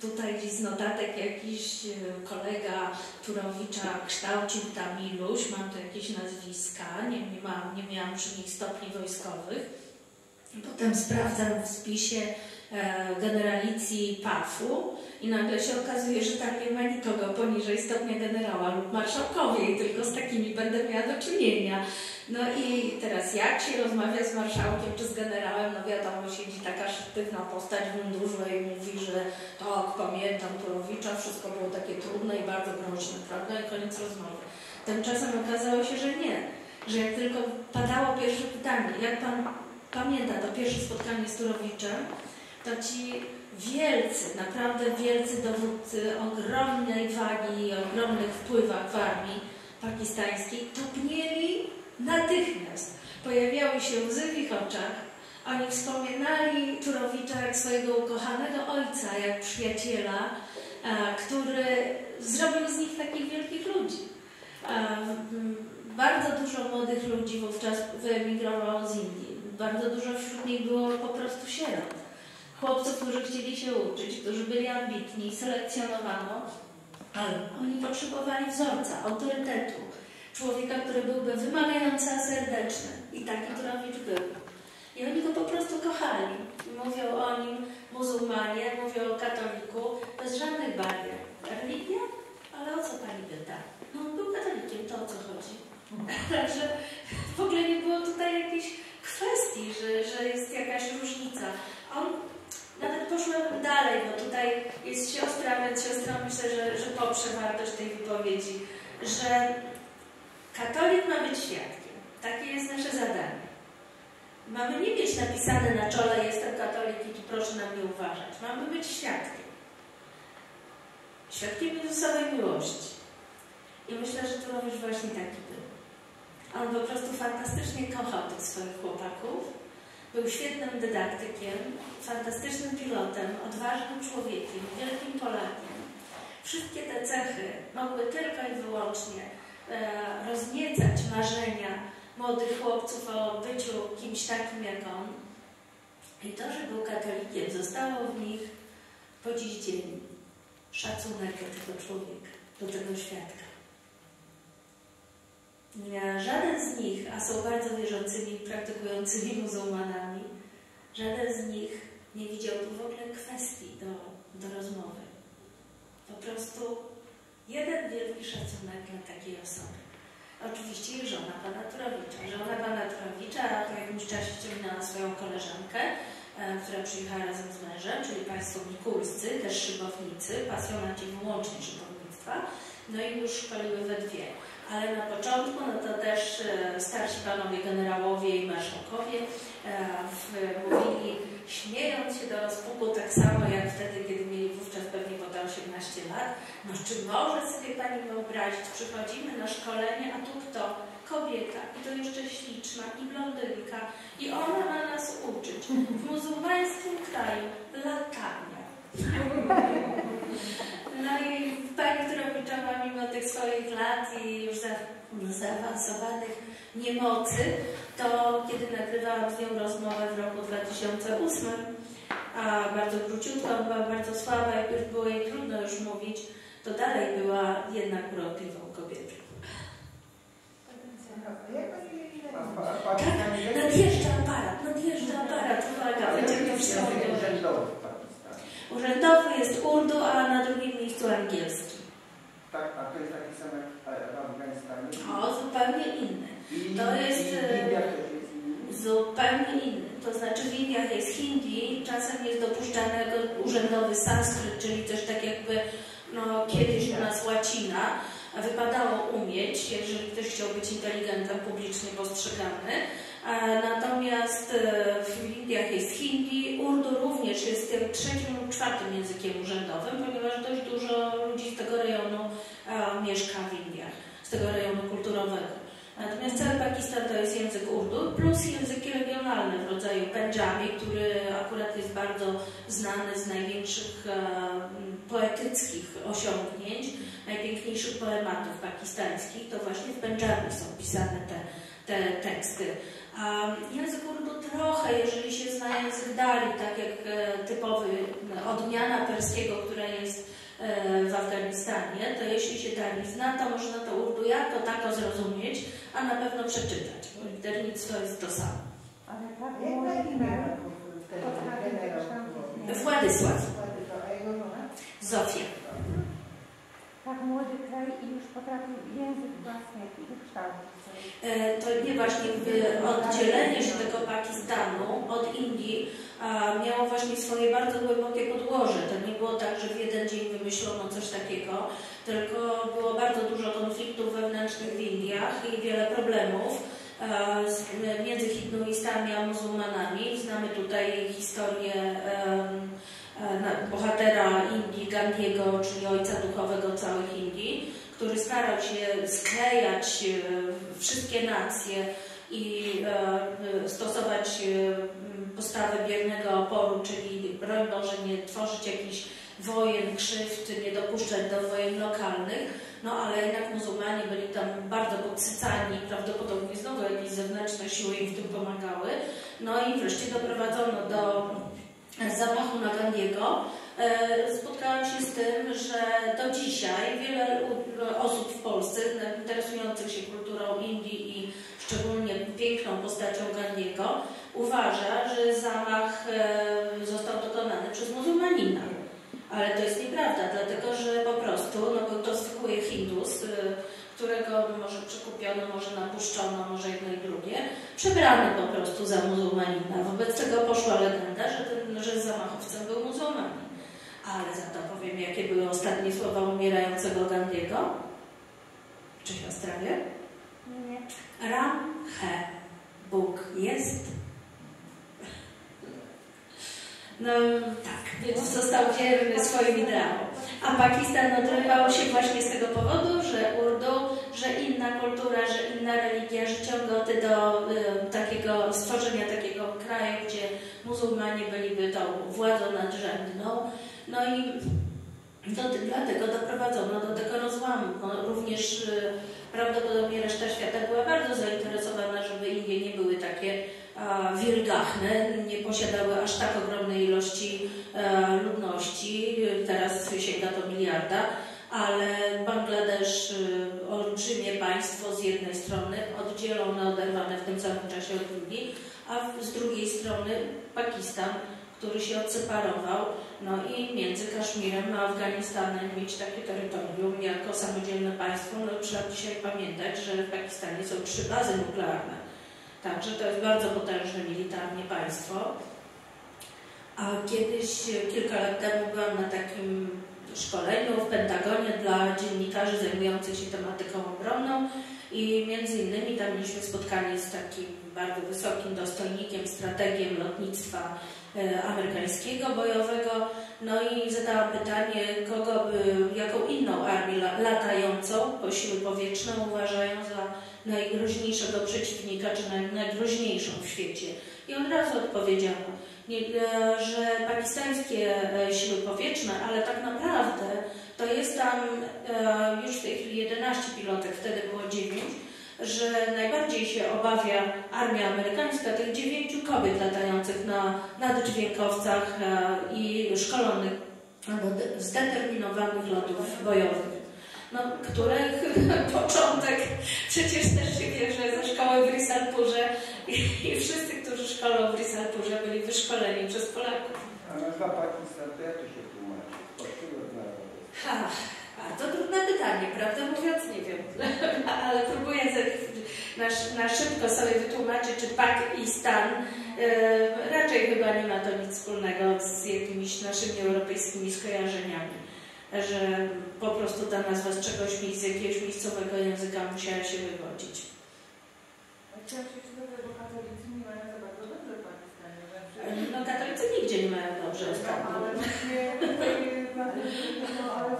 tutaj z notatek jakiś e, kolega Turowicza kształcił tam iluś, mam tu jakieś nazwiska, nie, nie, mam, nie miałam przy nich stopni wojskowych. Potem sprawdzam w spisie generalicji PAF-u i nagle się okazuje, że tam nie ma nikogo poniżej stopnia generała lub marszałkowie tylko z takimi będę miała do czynienia. No i teraz jak się rozmawia z marszałkiem czy z generałem, no wiadomo, siedzi taka sztywna postać w mundurze i mówi, że tak, pamiętam Turowicza, wszystko było takie trudne i bardzo groźne, prawda? I koniec rozmowy. Tymczasem okazało się, że nie. Że jak tylko padało pierwsze pytanie, jak pan pamięta to pierwsze spotkanie z Turowiczem, to ci wielcy, naprawdę wielcy dowódcy ogromnej wagi i ogromnych wpływach w armii pakistańskiej topnieli natychmiast. Pojawiały się łzy w ich oczach. Oni wspominali Turowicza jak swojego ukochanego ojca, jak przyjaciela, a, który zrobił z nich takich wielkich ludzi. M, bardzo dużo młodych ludzi wówczas wyemigrowało z Indii. Bardzo dużo wśród nich było po prostu sierot. Chłopców, którzy chcieli się uczyć, którzy byli ambitni, selekcjonowano, ale oni potrzebowali wzorca, autorytetu, człowieka, który byłby wymagający, a serdeczny. I taki Turowicz był. I oni go po prostu kochali. Mówią o nim muzułmanie, mówią o katoliku, bez żadnych barier. Religia? Ale o co pani pyta? No on był katolikiem, to o co chodzi? Także w ogóle nie było tutaj jakiejś kwestii, że, że jest jakaś różnica. On nawet poszłem dalej, bo tutaj jest siostra, więc siostra myślę, że, że poprze wartość tej wypowiedzi, że katolik ma być świadkiem. Takie jest nasze zadanie. Mamy nie mieć napisane na czole jestem katolik i proszę na mnie uważać. Mamy być świadkiem. Świadkiem Jezusowej miłości. I myślę, że Turowicz właśnie taki był. On po prostu fantastycznie kochał tych swoich chłopaków. Był świetnym dydaktykiem, fantastycznym pilotem, odważnym człowiekiem, wielkim Polakiem. Wszystkie te cechy mogły tylko i wyłącznie e, rozniecać marzenia młodych chłopców o byciu kimś takim jak on. I to, że był katolikiem, zostało w nich po dziś dzień szacunek do tego człowieka, do tego świadka. Żaden z nich, a są bardzo wierzącymi, praktykującymi muzułmanami, żaden z nich nie widział tu w ogóle kwestii do, do rozmowy. Po prostu jeden wielki szacunek dla takiej osoby. Oczywiście i żona pana Turowicza. Żona pana Turowicza po jakimś czasie ściągnęła swoją koleżankę, e, która przyjechała razem z mężem, czyli państwo Mikulscy, też szybownicy, pasjonaci wyłącznie szybownictwa, no i już szkoliły we dwie ale na początku no to też e, starsi panowie generałowie i marszałkowie e, mówili, śmiejąc się do rozpuku, tak samo jak wtedy, kiedy mieli wówczas pewnie po 18 lat, no czy może sobie pani wyobrazić, przychodzimy na szkolenie, a tu kto? Kobieta i to jeszcze śliczna i blondynka i ona ma nas uczyć w muzułmańskim kraju latania. No i pani Turowiczowa mimo tych swoich lat i już za, zaawansowanych niemocy, to kiedy nagrywałam z nią rozmowę w roku 2008, a bardzo króciutko, była bardzo słaba, jak już było jej trudno już mówić, to dalej była jednak urokliwą kobietą. Nadjeżdża aparat, nadjeżdża aparat, uwaga, będziemy w Pakistanie. Urzędowy jest urdu, a na drugim angielski. Tak, a to jest taki sam jak w Afganistanie. O, zupełnie inny. To jest, e, w Indiach też jest inny. Zupełnie inny. To znaczy w Indiach jest hindi, czasem jest dopuszczany urzędowy sanskryt, czyli też tak jakby no, kiedyś u nas łacina, wypadało umieć, jeżeli ktoś chciał być inteligentem publicznie postrzegany. Natomiast e, w Indiach jest hindi, urdu również jest tym trzecim lub czwartym językiem urzędowym, ponieważ dość dużo ludzi z tego rejonu e, mieszka w Indiach, z tego rejonu kulturowego. Natomiast cały Pakistan to jest język urdu plus języki regionalne w rodzaju Pendżabi, który akurat jest bardzo znany z największych e, poetyckich osiągnięć, najpiękniejszych poematów pakistańskich. To właśnie w Pendżabi są pisane te, te teksty. A język urdu trochę, jeżeli się zna język Dari, tak jak e, typowy odmiana perskiego, która jest e, w Afganistanie, to jeśli się Dari zna, to można to urdu jako tako zrozumieć, a na pewno przeczytać, bo liternictwo jest to samo. Ale tak Jak na imię Władysław? Zofia. tak młody kraj i już potrafił język własny sobie. E, To nie właśnie oddzielenie się tego Pakistanu od Indii miało właśnie swoje bardzo głębokie podłoże. To nie było tak, że w jeden dzień wymyślono coś takiego, tylko było bardzo dużo konfliktów wewnętrznych w Indiach i wiele problemów e, między hinduistami a muzułmanami. Znamy tutaj historię e, bohatera Indii, Gandiego, czyli ojca duchowego całych Indii, który starał się sklejać e, wszystkie nacje i e, stosować e, postawę biernego oporu, czyli broń Boże nie tworzyć jakichś wojen, krzywd, nie dopuszczać do wojen lokalnych, no ale jednak muzułmanie byli tam bardzo podsycani, prawdopodobnie znowu jakieś zewnętrzne siły im w tym pomagały, no i wreszcie doprowadzono do zamachu na Gandiego. E, Spotkałam się z tym, że do dzisiaj wiele osób w Polsce interesujących się kulturą Indii i szczególnie piękną postacią Gandiego uważa, że zamach e, został dokonany przez muzułmanina. Ale to jest nieprawda, dlatego że po prostu no, zwykły Hindus, y, którego może przekupiono, może napuszczono, może jedno i drugie, przebrany po prostu za muzułmanina. Wobec tego poszła legenda, że, ten, że zamachowcem był muzułmanin. Ale za to powiem, jakie były ostatnie słowa umierającego Gandiego. Czy siostra wie? Nie. Ram he, Bóg jest. No tak, więc został wierny swoim ideałom. A Pakistan odrywał się właśnie z tego powodu, że Urdu, że inna kultura, że inna religia, że ciągoty do y, takiego stworzenia takiego kraju, gdzie muzułmanie byliby tą władzą nadrzędną. No i do, dlatego doprowadzono do tego rozłamu. No, również y, prawdopodobnie reszta świata była bardzo zainteresowana, żeby Indie nie były takie wielgachne, nie posiadały aż tak ogromnej ilości ludności, teraz sięga do miliarda, ale Bangladesz, y, olbrzymie państwo z jednej strony, oddzielone, oderwane w tym samym czasie od Indii, a z drugiej strony Pakistan, który się odseparował, no i między Kaszmirem a Afganistanem mieć takie terytorium jako samodzielne państwo, no trzeba dzisiaj pamiętać, że w Pakistanie są trzy bazy nuklearne. Także to jest bardzo potężne militarnie państwo. A kiedyś, kilka lat temu byłam na takim szkoleniu w Pentagonie dla dziennikarzy zajmujących się tematyką obronną i między innymi tam mieliśmy spotkanie z takim bardzo wysokim dostojnikiem, strategiem lotnictwa amerykańskiego bojowego. No i zadałam pytanie, kogo by, jaką inną armię la- latającą, bo siły powietrzne uważają za najgroźniejszego przeciwnika, czy naj, najgroźniejszą w świecie. I od razu odpowiedziano, e, że pakistańskie e, siły powietrzne, ale tak naprawdę to jest tam e, już w tej chwili 11 pilotek, wtedy było 9, że najbardziej się obawia armia amerykańska tych dziewięciu kobiet latających na naddźwiękowcach e, i szkolonych albo de- zdeterminowanych lotów bojowych. No, których początek przecież też się bierze ze szkoły w Risalpurze i, i wszyscy, którzy szkolą w Risalpurze byli wyszkoleni przez Polaków. A nazwa Pakistan, to jak to się narody. Ha, bardzo trudne pytanie, prawdę mówiąc nie wiem, ale próbuję na, na szybko sobie wytłumaczyć, czy Pak i Stan e, raczej chyba nie ma to nic wspólnego z jakimiś naszymi europejskimi skojarzeniami, że po prostu ta nazwa z czegoś, z jakiegoś miejscowego języka musiała się wywodzić. Chciałam się przyznać, bo katolicy nie mają za bardzo dobrze w Pakistanie. E, No katolicy nigdzie nie mają dobrze ostatnio. Ale właśnie tutaj na tym, no ale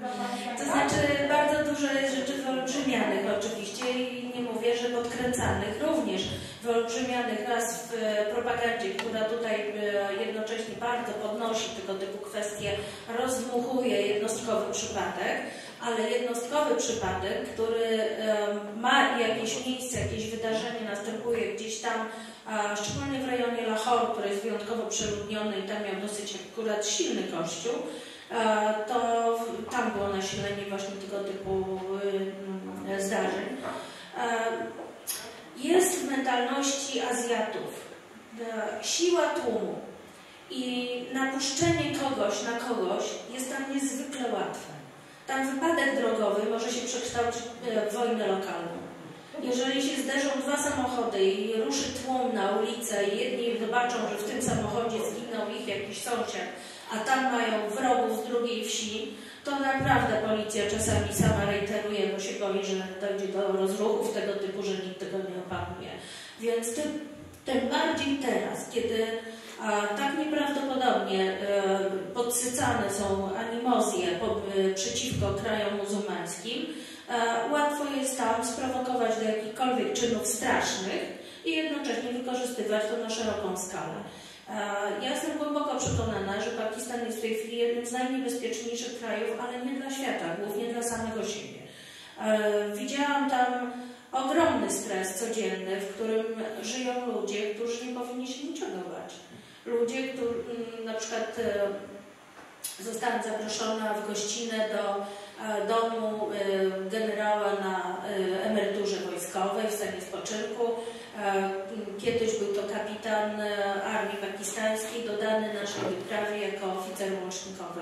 dla Państwa To znaczy bardzo dużo jest rzeczy wyolbrzymianych oczywiście i nie mówię, że podkręcanych również. Wyolbrzymianych raz w e, propagandzie, która tutaj e, jednocześnie bardzo podnosi tego typu kwestie, rozdmuchuje jednostkowy przypadek, ale jednostkowy przypadek, który e, ma jakieś miejsce, jakieś wydarzenie, następuje gdzieś tam, szczególnie w rejonie Lahore, który jest wyjątkowo przeludniony i tam miał dosyć akurat silny kościół, to tam było nasilenie właśnie tego typu y, zdarzeń. Jest w mentalności Azjatów e, siła tłumu i napuszczenie kogoś na kogoś jest tam niezwykle łatwe. Tam wypadek drogowy może się przekształcić e, w wojnę lokalną. Jeżeli się zderzą dwa samochody i ruszy tłum na ulicę i jedni zobaczą, że w tym samochodzie zginął ich jakiś sąsiad, a tam mają wrogów z drugiej wsi, to naprawdę policja czasami sama reiteruje, bo się boi, że dojdzie do rozruchów tego typu, że nikt tego nie opanuje. Więc tym, tym bardziej teraz, kiedy a, tak nieprawdopodobnie e, podsycane są animozje po, e, przeciwko krajom muzułmańskim, e, łatwo jest tam sprowokować do jakichkolwiek czynów strasznych i jednocześnie wykorzystywać to na szeroką skalę. E, Ja jestem głęboko przekonana, że Pakistan jest w tej chwili jednym z najniebezpieczniejszych krajów, ale nie dla świata, głównie dla samego siebie. E, Widziałam tam ogromny stres codzienny, w którym żyją ludzie, którzy nie powinni się niczego bać. Ludzie, którzy na przykład e, zostałam zaproszona w gościnę do domu generała na emeryturze wojskowej w stanie spoczynku. E, Kiedyś był to kapitan e, armii pakistańskiej, dodany naszej wyprawie jako oficer łącznikowy.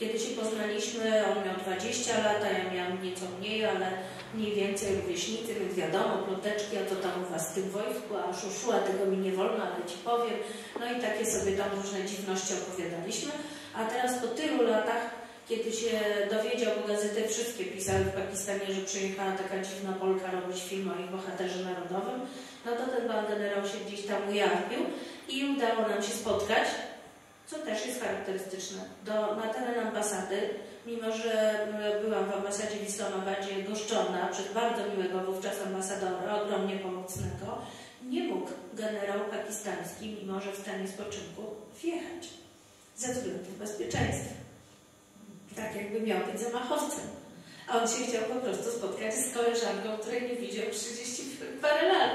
Kiedy się poznaliśmy, on miał 20 lat, a ja miałam nieco mniej, ale mniej więcej rówieśnicy, więc wiadomo, ploteczki, a co tam u Was w tym wojsku, a szuszu, tego mi nie wolno, ale Ci powiem. No i takie sobie tam różne dziwności opowiadaliśmy. A teraz po tylu latach, kiedy się dowiedział, bo gazety wszystkie pisały w Pakistanie, że przyjechała taka dziwna Polka robić film o ich bohaterze narodowym, no to ten pan generał się gdzieś tam ujawnił i udało nam się spotkać, co też jest charakterystyczne, do, na teren ambasady, mimo że m, byłam w ambasadzie w Islamabadzie goszczona przez bardzo miłego wówczas ambasadora, ogromnie pomocnego, nie mógł generał pakistański, mimo że w stanie spoczynku, wjechać ze względów bezpieczeństwa. Tak jakby miał być zamachowcem. A on się chciał po prostu spotkać z koleżanką, której nie widział 30 parę lat.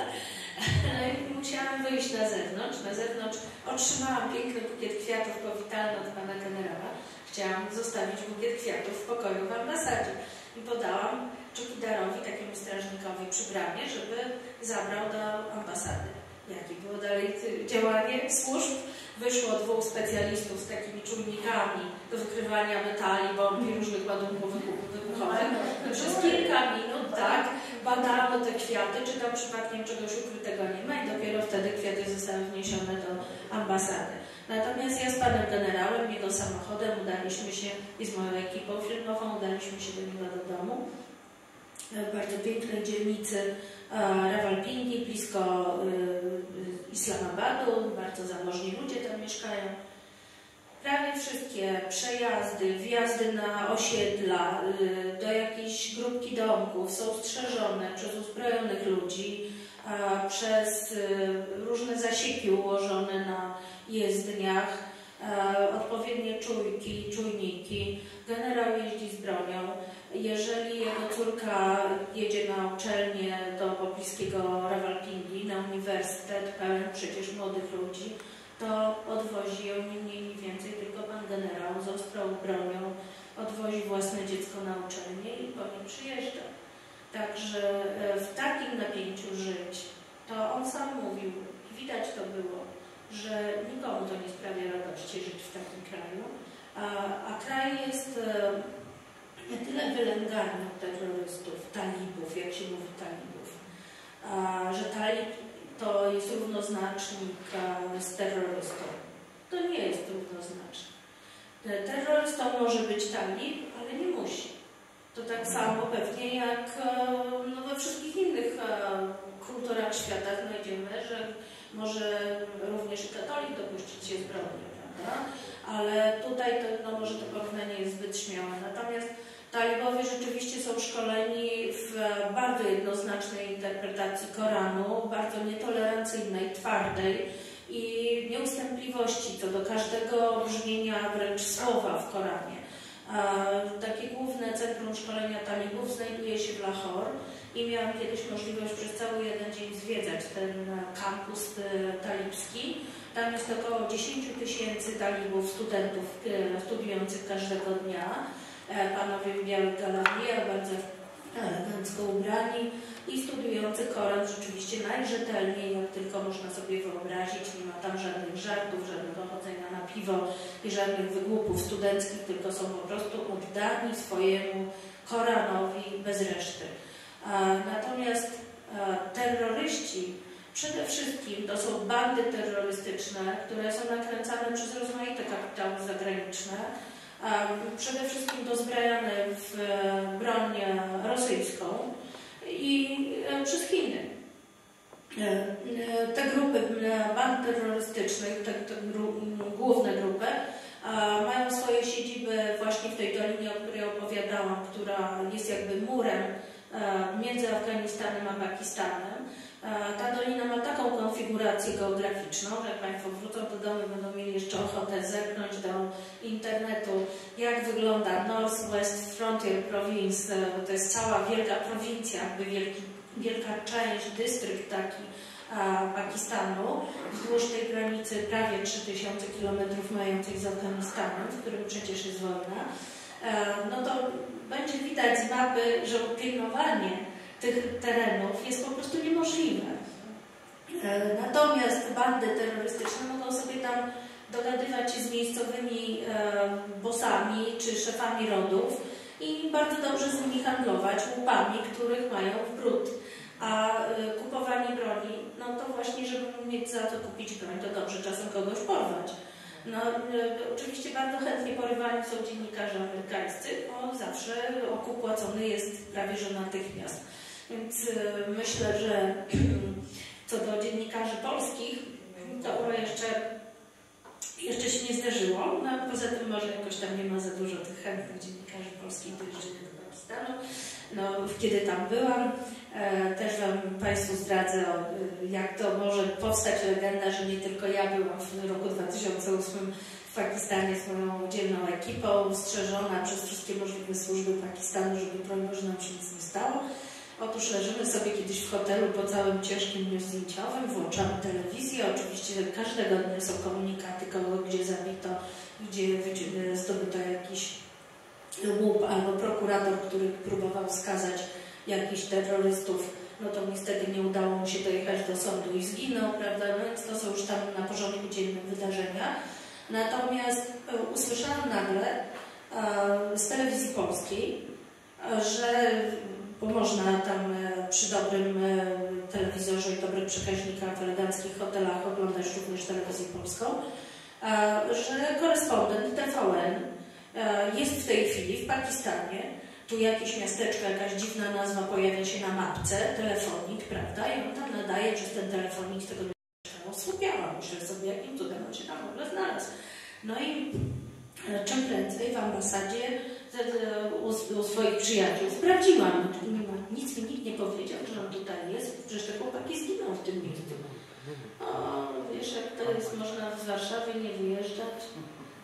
No i musiałam wyjść na zewnątrz. Na zewnątrz otrzymałam piękny bukiet kwiatów powitalny od pana generała. Chciałam zostawić bukiet kwiatów w pokoju w ambasadzie. I podałam Czukidarowi, takiemu strażnikowi przy bramie, żeby zabrał do ambasady. Jakie było dalej działanie służb? Wyszło dwóch specjalistów z takimi czujnikami do wykrywania metali, bomb i różnych ładunków wybuchowych. Przez kilka minut, tak, badano te kwiaty, czy tam przypadkiem czegoś ukrytego nie ma i dopiero wtedy kwiaty zostały wniesione do ambasady. Natomiast ja z panem generałem, jego samochodem udaliśmy się i z moją ekipą filmową udaliśmy się do niego do domu w bardzo pięknej dzielnicy e, Rawalpindi, blisko e, e, Islamabadu. Bardzo zamożni ludzie tam mieszkają. Prawie wszystkie przejazdy, wjazdy na osiedla, y, do jakiejś grupki domków są strzeżone przez uzbrojonych ludzi, przez y, różne zasieki ułożone na jezdniach. odpowiednie czujki, czujniki. Generał jeździ z bronią. Jeżeli jego córka jedzie na uczelnię do pobliskiego Rawalpindi, na uniwersytet pełen przecież młodych ludzi, to odwozi ją nie mniej, nie więcej, tylko pan generał z ostrą bronią odwozi własne dziecko na uczelnię i po nim przyjeżdża. Także e, w takim napięciu żyć, to on sam mówił, widać to było, że nikomu to nie sprawia radości żyć w takim kraju, a, a kraj jest nie tyle wylęgarnią terrorystów, talibów, jak się mówi talibów, a, że talib to jest równoznacznik e, z terrorystą. To nie jest równoznaczne. E, Terrorystą może być talib, ale nie musi. To tak samo pewnie jak e, no, we wszystkich innych e, kulturach świata znajdziemy, że może również i katolik dopuścić się zbrodni, prawda? Ale tutaj to, no, może to porównanie jest zbyt śmiałe. Natomiast talibowie rzeczywiście są szkoleni w bardzo jednoznacznej interpretacji Koranu, bardzo nietolerancyjnej, twardej i nieustępliwości co do każdego brzmienia wręcz słowa w Koranie. Takie główne centrum szkolenia talibów znajduje się w Lahore i miałam kiedyś możliwość przez cały jeden dzień zwiedzać ten kampus e, talibski. Tam jest około 10 tysięcy talibów, studentów e, studiujących każdego dnia. E, Panowie w białych galeriach, bardzo elegancko ubrani i studiujący Koran rzeczywiście najrzetelniej, jak tylko można sobie wyobrazić. Nie ma tam żadnych żartów, żadnego chodzenia na piwo i żadnych wygłupów studenckich, tylko są po prostu oddani swojemu Koranowi bez reszty. A, Natomiast e, terroryści przede wszystkim to są bandy terrorystyczne, które są nakręcane przez rozmaite kapitały zagraniczne, przede wszystkim dozbrajane w e, broń e, rosyjską i e, przez Chiny. Te grupy band terrorystycznych, te, te gru, główne grupy, mają swoje siedziby właśnie w tej dolinie, o której opowiadałam, która jest jakby murem między Afganistanem a Pakistanem. E, Ta dolina ma taką konfigurację geograficzną, że jak Państwo wrócą do domu, będą mieli jeszcze ochotę zerknąć do internetu, jak wygląda Northwest Frontier Province. E, To jest cała wielka prowincja, jakby wielki, wielka część, dystrykt taki Pakistanu, wzdłuż tej granicy prawie 3000 km mającej z Afganistanem, w którym przecież jest wojna. E, No to będzie widać z mapy, że pilnowanie tych terenów jest po prostu niemożliwe. E, Natomiast bandy terrorystyczne mogą sobie tam dogadywać się z miejscowymi e, bosami czy szefami rodów i bardzo dobrze z nimi handlować łupami, których mają w brud. A e, kupowanie broni, no to właśnie, żeby mieć za to kupić broń, to dobrze czasem kogoś porwać. No, oczywiście bardzo chętnie porywani są dziennikarze amerykańscy, bo zawsze okup płacony jest prawie że natychmiast. Więc e, myślę, że co do dziennikarzy polskich, to jeszcze, jeszcze się nie zdarzyło. No, poza tym może jakoś tam nie ma za dużo tych chętnych dziennikarzy polskich do jeżdżenia do Pakistanu. No, kiedy tam byłam, e, też Wam Państwu zdradzę, y, jak to może powstać legenda, że nie tylko ja byłam w roku 2008 w Pakistanie z moją dzielną ekipą, strzeżona przez wszystkie możliwe służby Pakistanu, żeby broń Boże nam się nic nie stało. Otóż leżymy sobie kiedyś w hotelu po całym ciężkim dniu zdjęciowym, włączamy telewizję, oczywiście każdego dnia są komunikaty, kogo gdzie zabito, gdzie wyci- zdobyto jakiś łup albo prokurator, który próbował skazać jakichś terrorystów, no to niestety nie udało mu się dojechać do sądu i zginął, prawda, no więc to są już tam na porządku dziennym wydarzenia. Natomiast e, usłyszałam nagle e, z telewizji polskiej, e, że bo można tam e, przy dobrym e, telewizorze i dobrych przekaźnikach eleganckich hotelach oglądać również telewizję polską, że korespondent TVN e, jest w tej chwili w Pakistanie. Tu jakieś miasteczko, jakaś dziwna nazwa pojawia się na mapce, telefonik, prawda? I on tam nadaje przez ten telefonik tego mieszkania. Słupiałam, myślę sobie, jakim cudem on się tam w ogóle znalazł. No i czym prędzej w ambasadzie u, u swoich przyjaciół sprawdziłam. Nie ma, nic mi nikt nie powiedział, że on tutaj jest, przecież te chłopaki zginą w tym miejscu. O, wiesz, jak to jest można z Warszawy nie wyjeżdżać,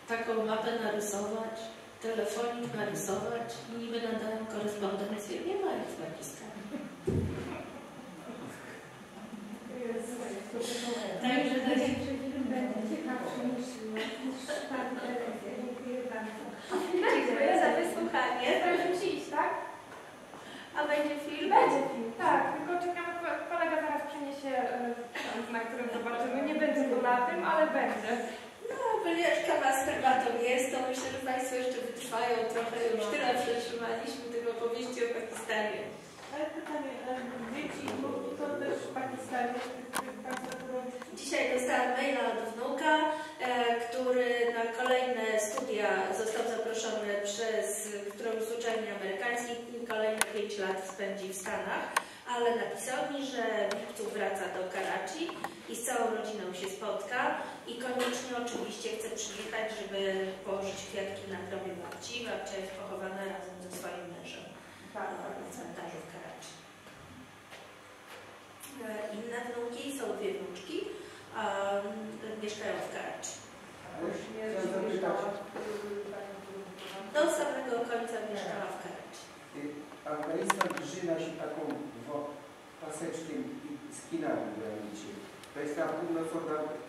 taką mapę narysować, telefonik narysować i niby nadają korespondencję. Nie ma ich w Pakistanie. Także to jest Będzie ciekawszy niż pan. Dziękuję za wysłuchanie. Się iść, tak? A będzie film? Będzie film, tak. Tylko czekamy, ko- kolega zaraz przyniesie e, tam, na którym zobaczymy. Nie będzie to na tym, ale będzie. No, ponieważ kawa z herbatą jest, to myślę, że Państwo jeszcze wytrwają trochę. Już tyle przetrzymaliśmy tego opowieści o Pakistanie. Ale pytanie, e, dzieci, to też w Pakistanie? Dzisiaj dostałam maila od wnuka, e, który na kolejne studia został zaproszony przez którąś z uczelni amerykańskich i kolejne 5 lat spędzi w Stanach, ale napisał mi, że w lipcu wraca do Karachi i z całą rodziną się spotka i koniecznie oczywiście chce przyjechać, żeby położyć kwiatki na grobie babci. Babcia jest pochowana razem ze swoim mężem Tak, w cmentarzu w Karachi. Inne wnuki, są dwie wnuczki, mieszkają w Karachi. Do samego końca mieszkała w Karachi. Afganistan drżyna się taką paseczkiem z Chinami graniczy. To jest na północ od,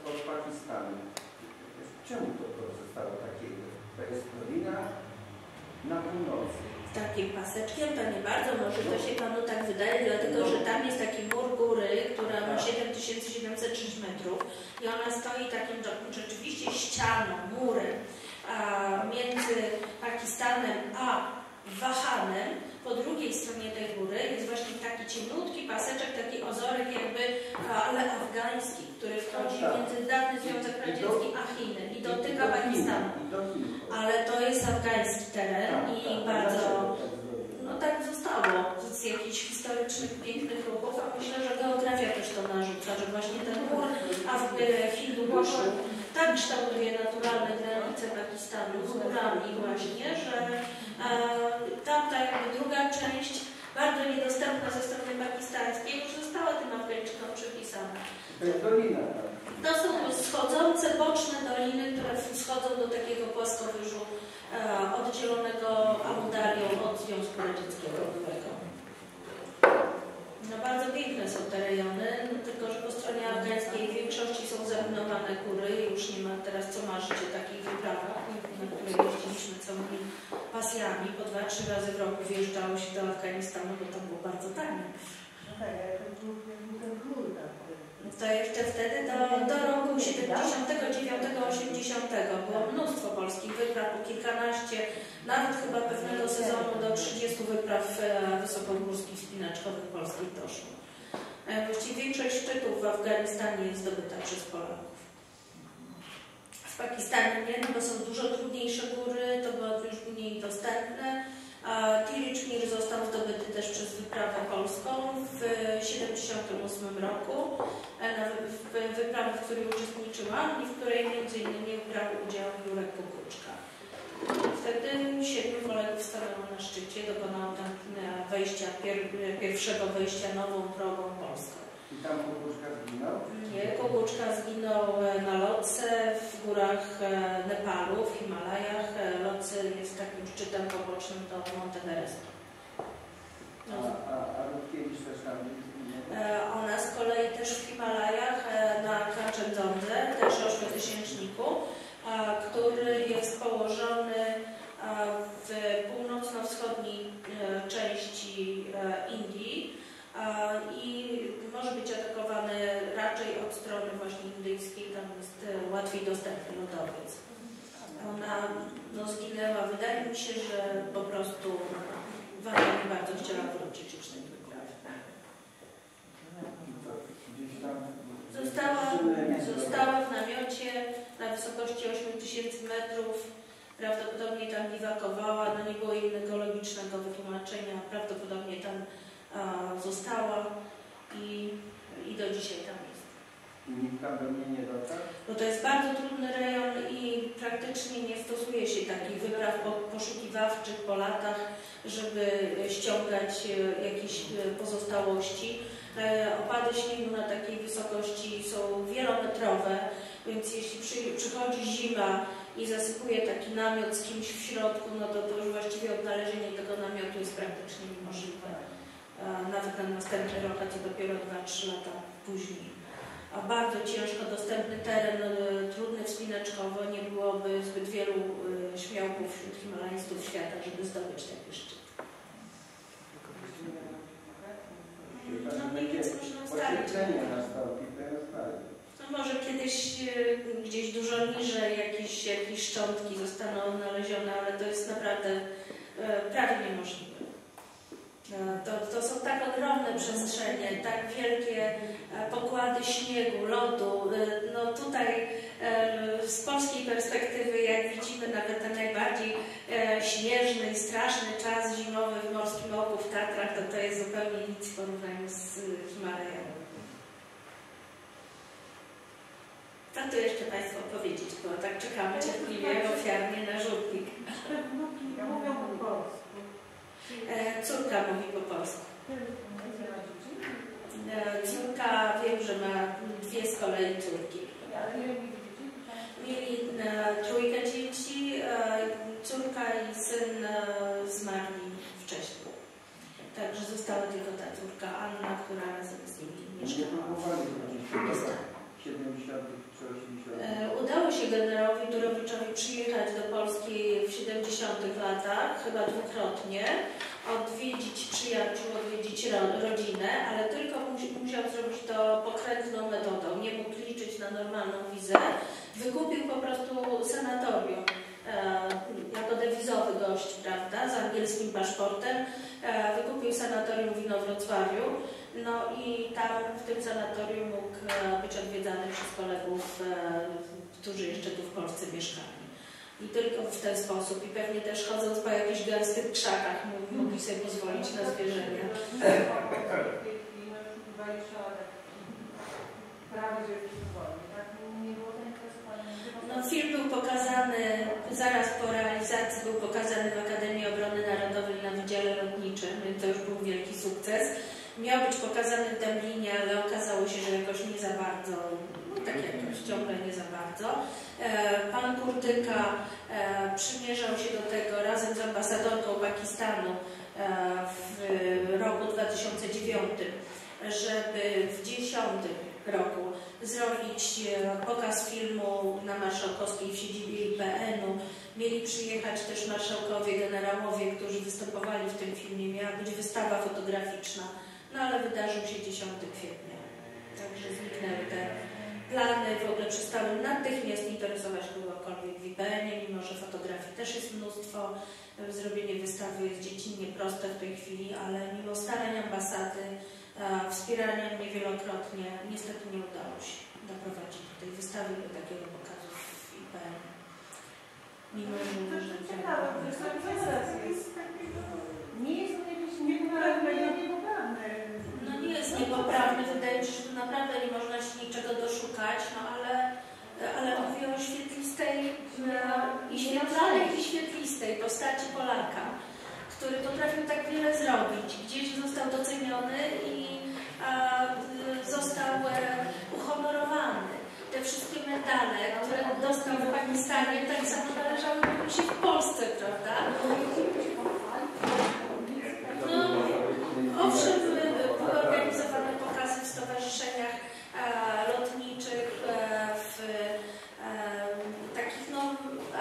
od Pakistanu. Czemu to, to zostało takiego? To jest dolina na północy. Takim paseczkiem to nie bardzo, może to się Panu tak wydaje, dlatego że tam jest taki mur góry, która ma 7706 metrów i ona stoi takim rzeczywiście ścianą, murem między Pakistanem a Wahanem. Po drugiej stronie tej góry jest właśnie taki ciemnutki paseczek, taki ozorek jakby, a, ale afgański, który wchodzi Tak, tak. między dawny Związek Radziecki a Chiny i dotyka Pakistanu. Ale to jest afgański teren Tak, i tak. bardzo tak no tak zostało z jakichś historycznych, pięknych ruchów, a myślę, że geografia też to narzuca, że właśnie ten e, Hinduszu tak kształtuje naturalne granice Pakistanu z górami właśnie, że e, tamta jakby druga część, bardzo niedostępna ze strony pakistańskiej, już została tym Afgańczykom przypisana. To jest dolina. tak. To są schodzące, boczne doliny, które schodzą do takiego płaskowyżu e, oddzielonego Amudarią od Związku Radzieckiego. No bardzo piękne są te rejony, no, tylko że po stronie afgańskiej w większości są zaminowane góry i już nie ma teraz co marzyć o takich wyprawach, na które jeździliśmy całymi pasjami. Po dwa, trzy razy w roku wjeżdżało się do Afganistanu, bo tam było bardzo tanie. To jeszcze wtedy do, do roku 79-80 było mnóstwo polskich wypraw, po kilkanaście, nawet chyba pewnego sezonu do 30 wypraw e, wysokogórskich, spinaczkowych polskich doszło. E, Właściwie większość szczytów w Afganistanie jest zdobyta przez Polaków. Pakistanie nie, no bo są dużo trudniejsze góry, to było już mniej dostępne. A Tirichmir został zdobyty też przez wyprawę polską w 1978 roku, e, w- wyprawie, w której uczestniczyłam i w której innymi brał udział Jurek Kukuczka. Wtedy siedmiu kolegów stanęło na szczycie, dokonało tam wejścia, pier, pierwszego wejścia nową drogą polską. I tam Kukuczka zginął. Nie, Kukuczka zginął e, na Lotse w górach e, Nepalu, w Himalajach. E, Lotse jest takim szczytem pobocznym do Monteverestu. A, a, a Rutkiewicz też tam Ona z kolei też w Himalajach na Kaczendządze, też ośmiotysięczniku, który jest położony w północno-wschodniej części Indii i może być atakowany raczej od strony właśnie indyjskiej, tam jest e, łatwiej dostępny lodowiec. Ona no, zginęła, wydaje mi się, że po prostu Wanda nie bardzo chciała wrócić już tam... Została, została w namiocie na wysokości 8000 metrów. Prawdopodobnie tam biwakowała, no nie było innego logicznego wytłumaczenia. Prawdopodobnie tam została i, i do dzisiaj tam jest. I nikt tam do mnie nie dotarł. Bo to jest bardzo trudny rejon i praktycznie nie stosuje się takich wypraw po- poszukiwawczych po latach, żeby ściągać e, jakieś e, pozostałości. E, Opady śniegu na takiej wysokości są wielometrowe. Więc jeśli przy, przychodzi zima i zasypuje taki namiot z kimś w środku, no to, to już właściwie odnalezienie tego namiotu jest praktycznie niemożliwe. Nawet na następny rok, a to dopiero 2-3 lata później. A bardzo ciężko dostępny teren, e, trudny wspinaczkowo, nie byłoby zbyt wielu e, śmiałków wśród himalaistów świata, żeby zdobyć taki szczyt. No mniej więcej można ustalić. No może kiedyś e, gdzieś dużo niżej jakieś, jakieś szczątki zostaną odnalezione, ale to jest naprawdę prawie niemożliwe. To, to są tak ogromne przestrzenie, tak wielkie e, pokłady śniegu, lodu. E, No tutaj e, z polskiej perspektywy, jak widzimy nawet ten najbardziej śnieżny i straszny czas zimowy w Morskim Oku w Tatrach, to to jest zupełnie nic w porównaniu z Himalajami. Co tu jeszcze Państwu powiedzieć, bo tak czekamy cierpliwie, ofiarnie na. Wnuki mówią po polsku. E, córka mówi po polsku. E, córka, wiem, że ma dwie z kolei córki. Mieli e, trójkę dzieci, córka i syn zmarli wcześniej. Także została tylko ta córka Anna, która razem z nimi mieszkała. próbowali chodzić w latach 70. czy 80. E, Udało się generałowi Durowiczowi przyjechać do Polski w 70 latach, chyba dwukrotnie, odwiedzić przyjaciół, odwiedzić ro- rodzinę, ale tylko musi- musiał zrobić to pokrętną metodą. Nie mógł liczyć na normalną wizę. Wykupił po prostu sanatorium jako dewizowy gość, prawda, z angielskim paszportem. E, wykupił sanatorium w Inowrocławiu. No i tam w tym sanatorium mógł e, być odwiedzany przez kolegów, e, którzy jeszcze tu w Polsce mieszkali. I tylko w ten sposób, i pewnie też chodząc po jakichś gęstych krzakach, mogli sobie pozwolić na zwierzenia. Prawo dziewczyn wolny, tak? Nie było zainteresowania. No, film był pokazany, zaraz po realizacji był pokazany w Akademii Obrony Narodowej na Wydziale Lotniczym, więc to już był wielki sukces. Miał być pokazany w Dublinie, ale okazało się, że jakoś nie za bardzo, no, tak jakoś ciągle nie za bardzo. E, Pan Kurtyka e, przymierzał się do tego razem z ambasadorką Pakistanu e, w roku 2009, żeby w 2010 roku zrobić e, pokaz filmu na Marszałkowskiej w siedzibie IPN-u. Mieli przyjechać też marszałkowie, generałowie, którzy występowali w tym filmie. Miała być wystawa fotograficzna, no ale wydarzył się 10 kwietnia. Także zniknęły te plany, w ogóle przestały natychmiast interesować kogokolwiek w IPN-ie, mimo że fotografii też jest mnóstwo. Zrobienie wystawy jest dziecinnie proste w tej chwili, ale mimo starań ambasady, e, wspierania mnie wielokrotnie, niestety nie udało się doprowadzić do tej wystawy do takiego pokazu w IPN. Mimo, że... że Ciekawe, że to jest Nie jest to jakieś niepoprawne, niepoprawne. No nie jest niepoprawny, wydaje mi się, że tu naprawdę nie można się niczego doszukać, no ale, ale mówię o świetlistej i świetlanej i świetlistej postaci Polaka, który potrafił tak wiele zrobić. Gdzieś został doceniony i a, został e, uhonorowany. Te wszystkie medale, które dostał w Pakistanie, tak samo należały mu się w Polsce, prawda? No, Owszem, były, organizowane pokazy w stowarzyszeniach e, lotniczych, e, w e, takich no,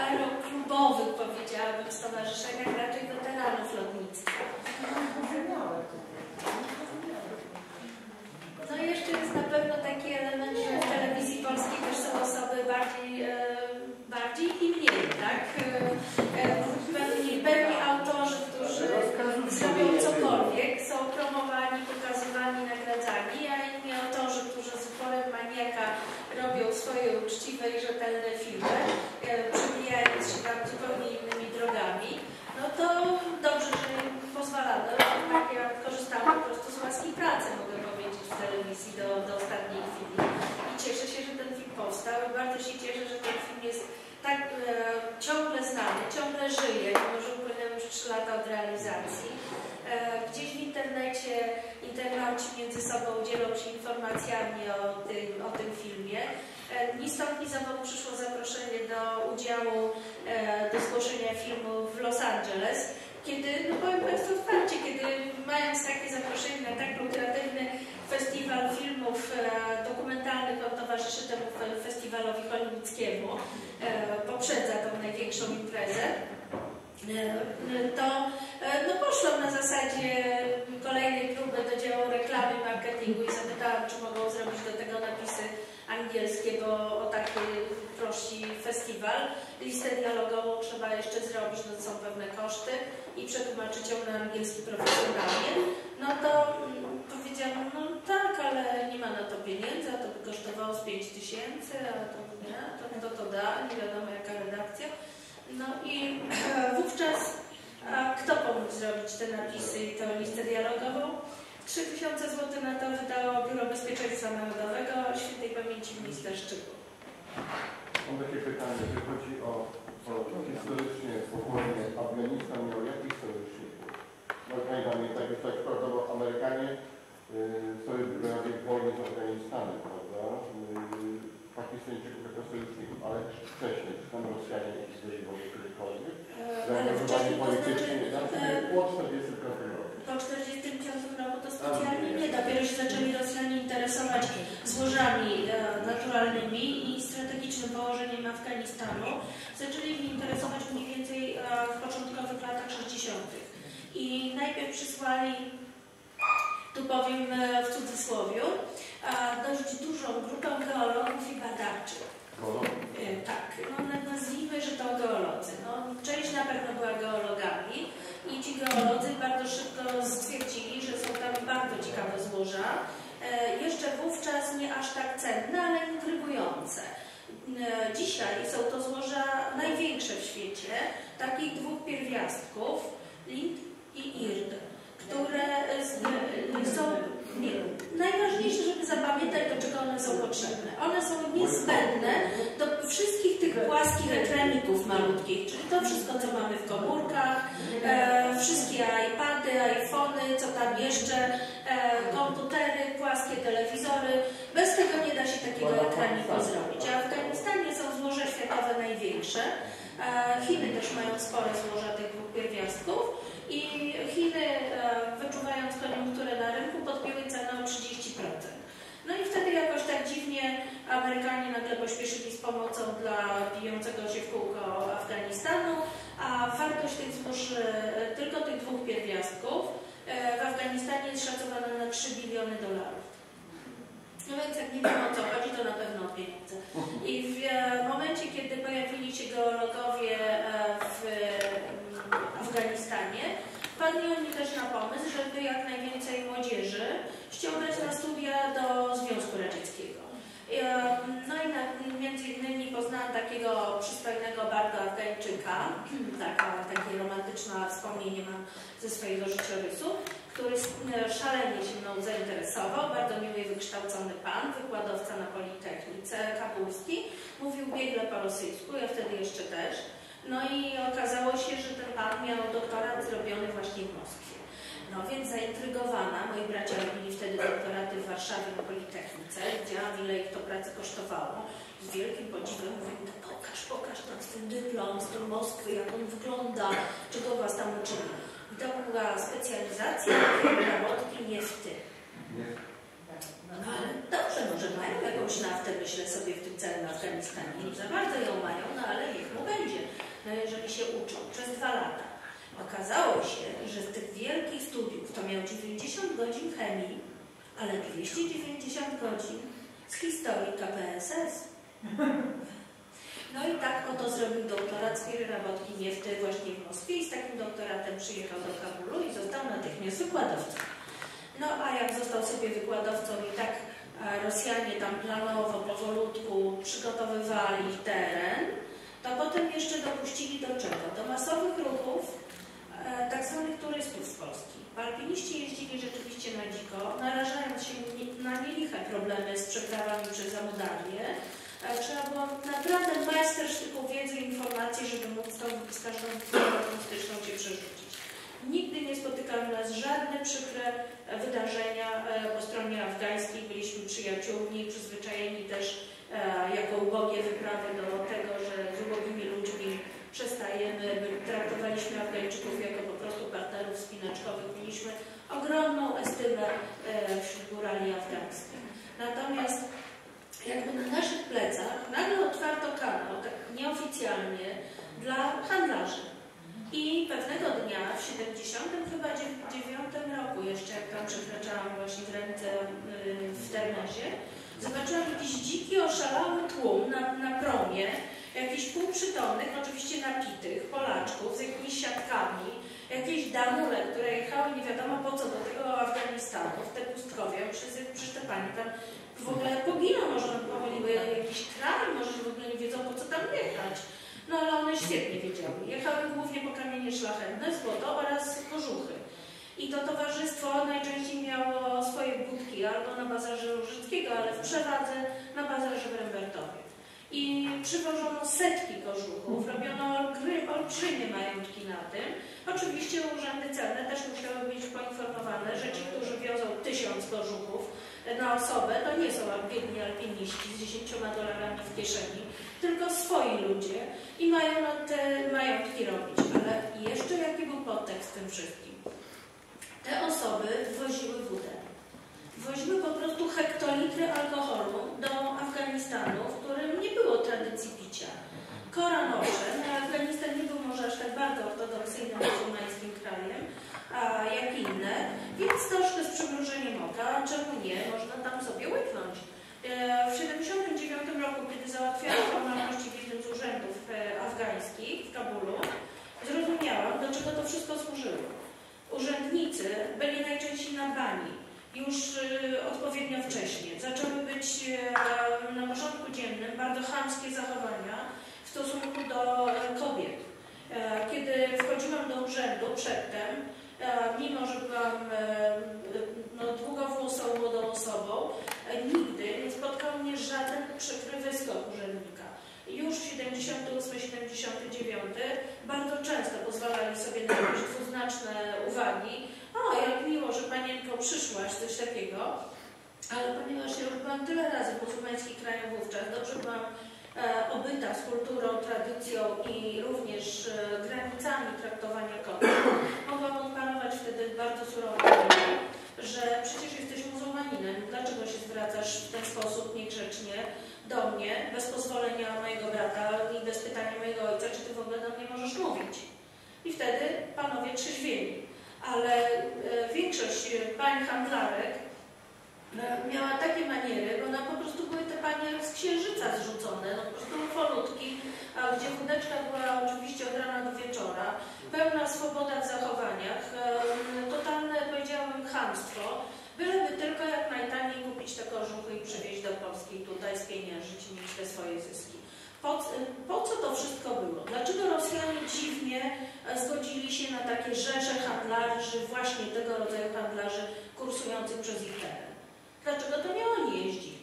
aeroklubowych, powiedziałabym, stowarzyszeniach raczej weteranów lotnictwa. No i jeszcze jest na pewno taki element, że w telewizji polskiej też są osoby bardziej, e, bardziej i mniej, tak? E, e, pewni, pewni autorzy, którzy zrobią cokolwiek, są promowani, pokazywani, nagradzani, a inni autorzy, którzy z uporem maniaka robią swoje uczciwe i rzetelne filmy, e, przebijając się tam zupełnie innymi drogami, no to dobrze, że im pozwalano. Tak ja korzystałam po prostu z łaski pracy, mogę powiedzieć, w telewizji do, do ostatniej chwili. I cieszę się, że ten film powstał i bardzo się cieszę, że ten film jest tak e, ciągle znany, ciągle żyje, mimo że upłynęły już 3 lata od realizacji. E, gdzieś w internecie internauci między sobą dzielą się informacjami o tym, o tym filmie. E, ni stąd, ni przyszło zaproszenie do udziału, e, do zgłoszenia filmu w Los Angeles, kiedy, no powiem Państwu otwarcie, kiedy mając takie zaproszenie na tak lukratywny festiwal filmów e, dokumentalnych, on towarzyszy temu fe- festiwalowi hollywoodzkiemu, e, poprzedza tą największą imprezę, e, to e, no poszłam na zasadzie kolejnej próby do działu reklamy marketingu i zapytałam, czy mogą zrobić do tego napisy angielskie, bo o taki prosi festiwal. Listę dialogową trzeba jeszcze zrobić, no to są pewne koszty i przetłumaczyć ją na angielski profesjonalnie. No to mm, powiedziałam, no tak, ale nie ma na to pieniędzy, a to by kosztowało z 5 tysięcy, a to nie, to kto to da, nie wiadomo jaka redakcja. No i wówczas a kto pomógł zrobić te napisy i tę listę dialogową? 3000 zł na to wydało Biuro Bezpieczeństwa Narodowego, świętej pamięci minister Szczyku. Mam takie pytanie, jeżeli chodzi o, o historycznie pochłonię, Afganistan miał jakich sojuszników? No pamiętam, tak jest tak prawda, bo Amerykanie y, sobie wybrali wojnę z Afganistanem, prawda? Y, Pakistańczyków jako sojuszników, ale wcześniej, czy tam Rosjanie jakieś byli wojny kiedykolwiek? E, Zaangażowani politycznie, znaczy, znaczy e, po 45 roku. po 45 roku to specjalnie nie. Dopiero się zaczęli Rosjanie interesować złożami e, naturalnymi i strategicznym położeniem Afganistanu. Zaczęli się interesować mniej więcej e, w początkowych latach 60. I najpierw przysłali, tu powiem e, w cudzysłowie, dość dużą grupę geologów i badaczy. E, Tak, no na- nazwijmy, że to geolodzy. No, część na pewno była geologami i ci geolodzy bardzo szybko stwierdzili, że są tam bardzo ciekawe złoża. E, Jeszcze wówczas nie aż tak cenne, ale intrygujące. E, Dzisiaj są to złoża największe w świecie, takich dwóch pierwiastków, Lind i Ird, które e, są nie, najważniejsze, żeby zapamiętać, do czego one są potrzebne. One są niezbędne do wszystkich tych płaskich ekraników malutkich, czyli to wszystko, co mamy w komórkach, e, wszystkie iPady, iPhony, co tam jeszcze, e, komputery, płaskie telewizory. Bez tego nie da się takiego ekraniku zrobić. A w Afganistanie są złoża światowe największe. E, Chiny też mają spore złoża tych dwóch pierwiastków i Chiny, e, wyczuwając koniunkturę na rynku, podbiły cenę o 30%. No i wtedy jakoś tak dziwnie Amerykanie nagle pośpieszyli z pomocą dla bijącego się w kółko Afganistanu, a wartość tych złóż, e, tylko tych dwóch pierwiastków e, w Afganistanie jest szacowana na 3 biliony dolarów. No więc jak nie wiem o co chodzi, to na pewno o pieniądze. I w e, momencie, kiedy pojawili się geologowie e, w mm, Afganistanie, wpadli oni też na pomysł, żeby jak najwięcej młodzieży ściągać na studia do Związku Radzieckiego. No i na, między innymi poznałam takiego przystojnego bardzo Afgańczyka, taka, takie romantyczne wspomnienie mam ze swojego życiorysu, który e, szalenie się mną zainteresował, bardzo miły wykształcony pan, wykładowca na Politechnice Kabulski, mówił biegle po rosyjsku, ja wtedy jeszcze też. No i okazało się, że ten pan miał doktorat zrobiony właśnie w Moskwie. No więc zaintrygowana, moi bracia robili wtedy doktoraty w Warszawie na Politechnice, widziałam ile ich to pracy kosztowało. Z wielkim podziwem mówię, no pokaż, pokaż nam swój dyplom z tej Moskwy, jak on wygląda, czego was tam uczyli. I to była specjalizacja robotki niefty. No ale dobrze, może mają jakąś naftę, myślę sobie w tym całym Afganistanie. Nie za bardzo ją mają, no ale niech mu będzie. No jeżeli się uczą przez dwa lata. Okazało się, że z tych wielkich studiów to miał 90 godzin chemii, ale 290 godzin z historii KPSS. No i tak oto zrobił doktorat z pierobotki niefty właśnie w Moskwie i z takim doktoratem przyjechał do Kabulu i został natychmiast wykładowcą. No a jak został sobie wykładowcą i tak e, Rosjanie tam planowo, powolutku przygotowywali teren, to potem jeszcze dopuścili do czego? Do masowych ruchów e, tak zwanych turystów z Polski. Alpiniści jeździli rzeczywiście na dziko, narażając się na nieliche problemy z przeprawami przez Amudarnię. E, Trzeba było naprawdę majstersztyku wiedzy i informacji, żeby móc tą, z każdą turystyczną się przerzucić. Nigdy nie spotykały nas żadne przykre wydarzenia e, po stronie afgańskiej. Byliśmy przyjaciółmi, przyzwyczajeni też e, jako ubogie wyprawy do tego, że z ubogimi ludźmi przestajemy. My Traktowaliśmy Afgańczyków jako po prostu partnerów spinaczkowych. Mieliśmy ogromną estymę e, wśród górali afgańskich. Natomiast jakby na naszych plecach nagle otwarto kanał, tak nieoficjalnie, dla handlarzy. I pewnego dnia w 70 chyba 9 roku, jeszcze jak tam przekraczałam właśnie granicę y, w Ternezie, zobaczyłam jakiś dziki, oszalały tłum na, na promie, jakichś półprzytomnych, oczywiście napitych Polaczków z jakimiś siatkami, jakieś damule, które jechały nie wiadomo po co do tego Afganistanu, w te przecież te pani tam w ogóle poginą, może one powoliły jakiś kraj, może w ogóle nie wiedzą po co tam jechać. No ale one świetnie Jechały głównie po kamienie szlachetne, złoto oraz kożuchy. I to towarzystwo najczęściej miało swoje budki albo na bazarze Różyckiego, ale w przewadze na bazarze w Rembertowie. I przywożono setki kożuchów, robiono olbrzymie majątki na tym. Oczywiście urzędy celne też musiały być poinformowane, że ci, którzy wiozą tysiąc kożuchów na osobę, to nie są biedni alpiniści z 10 dolarami w kieszeni, tylko swoi ludzie i mają te majątki robić. Ale jeszcze jaki był podtekst tym wszystkim? Te osoby woziły wódę. Woziły po prostu hektolitry alkoholu do Afganistanu, w którym nie było tradycji picia. Koran owszem, ale Afganistan nie był może aż tak bardzo ortodoksyjnym muzułmańskim krajem, a jak inne, więc troszkę z przymrużeniem oka, czemu nie, można tam sobie łyknąć. E, W 1979 roku, kiedy załatwiałam formalności w jednym z urzędów e, afgańskich w Kabulu, zrozumiałam, do czego to wszystko służyło. Urzędnicy byli najczęściej na bani już e, odpowiednio wcześnie. Zaczęły być na porządku dziennym bardzo chamskie zachowania w stosunku do kobiet. Kiedy wchodziłam do urzędu przedtem, mimo że byłam e, no, długowłosą młodą osobą, e, nigdy nie spotkał mnie żaden przykry wyskok urzędnika. Już w 78-79 bardzo często pozwalali sobie na jakieś dwuznaczne uwagi. O, jak miło, że panienko przyszłaś, coś takiego. Ale ponieważ ja już byłam tyle razy w muzułmańskich krajach wówczas, dobrze byłam e, obyta z kulturą, tradycją i również e, granicami traktowania kobiet, mogłam odpanować wtedy bardzo surową myśl, że przecież jesteś muzułmaninem, dlaczego się zwracasz w ten sposób niegrzecznie do mnie, bez pozwolenia mojego brata i bez pytania mojego ojca, czy ty w ogóle do mnie możesz mówić. I wtedy panowie trzeźwieli. Ale e, większość e, pań handlarek e, miała takie maniery, bo one po prostu były te panie z księżyca zrzucone, no po prostu ufolutki, a gdzie chudeczka była oczywiście od rana do wieczora, pełna swoboda w zachowaniach, totalne, powiedziałabym, chamstwo, byleby tylko jak najtaniej kupić te kożuchy i przywieźć do Polski i tutaj spieniężyć i mieć te swoje zyski. Po, po co to wszystko było? Dlaczego Rosjanie dziwnie e, zgodzili się na takie rzesze handlarzy, właśnie tego rodzaju handlarzy kursujących przez ich teren? Dlaczego to nie oni jeździli?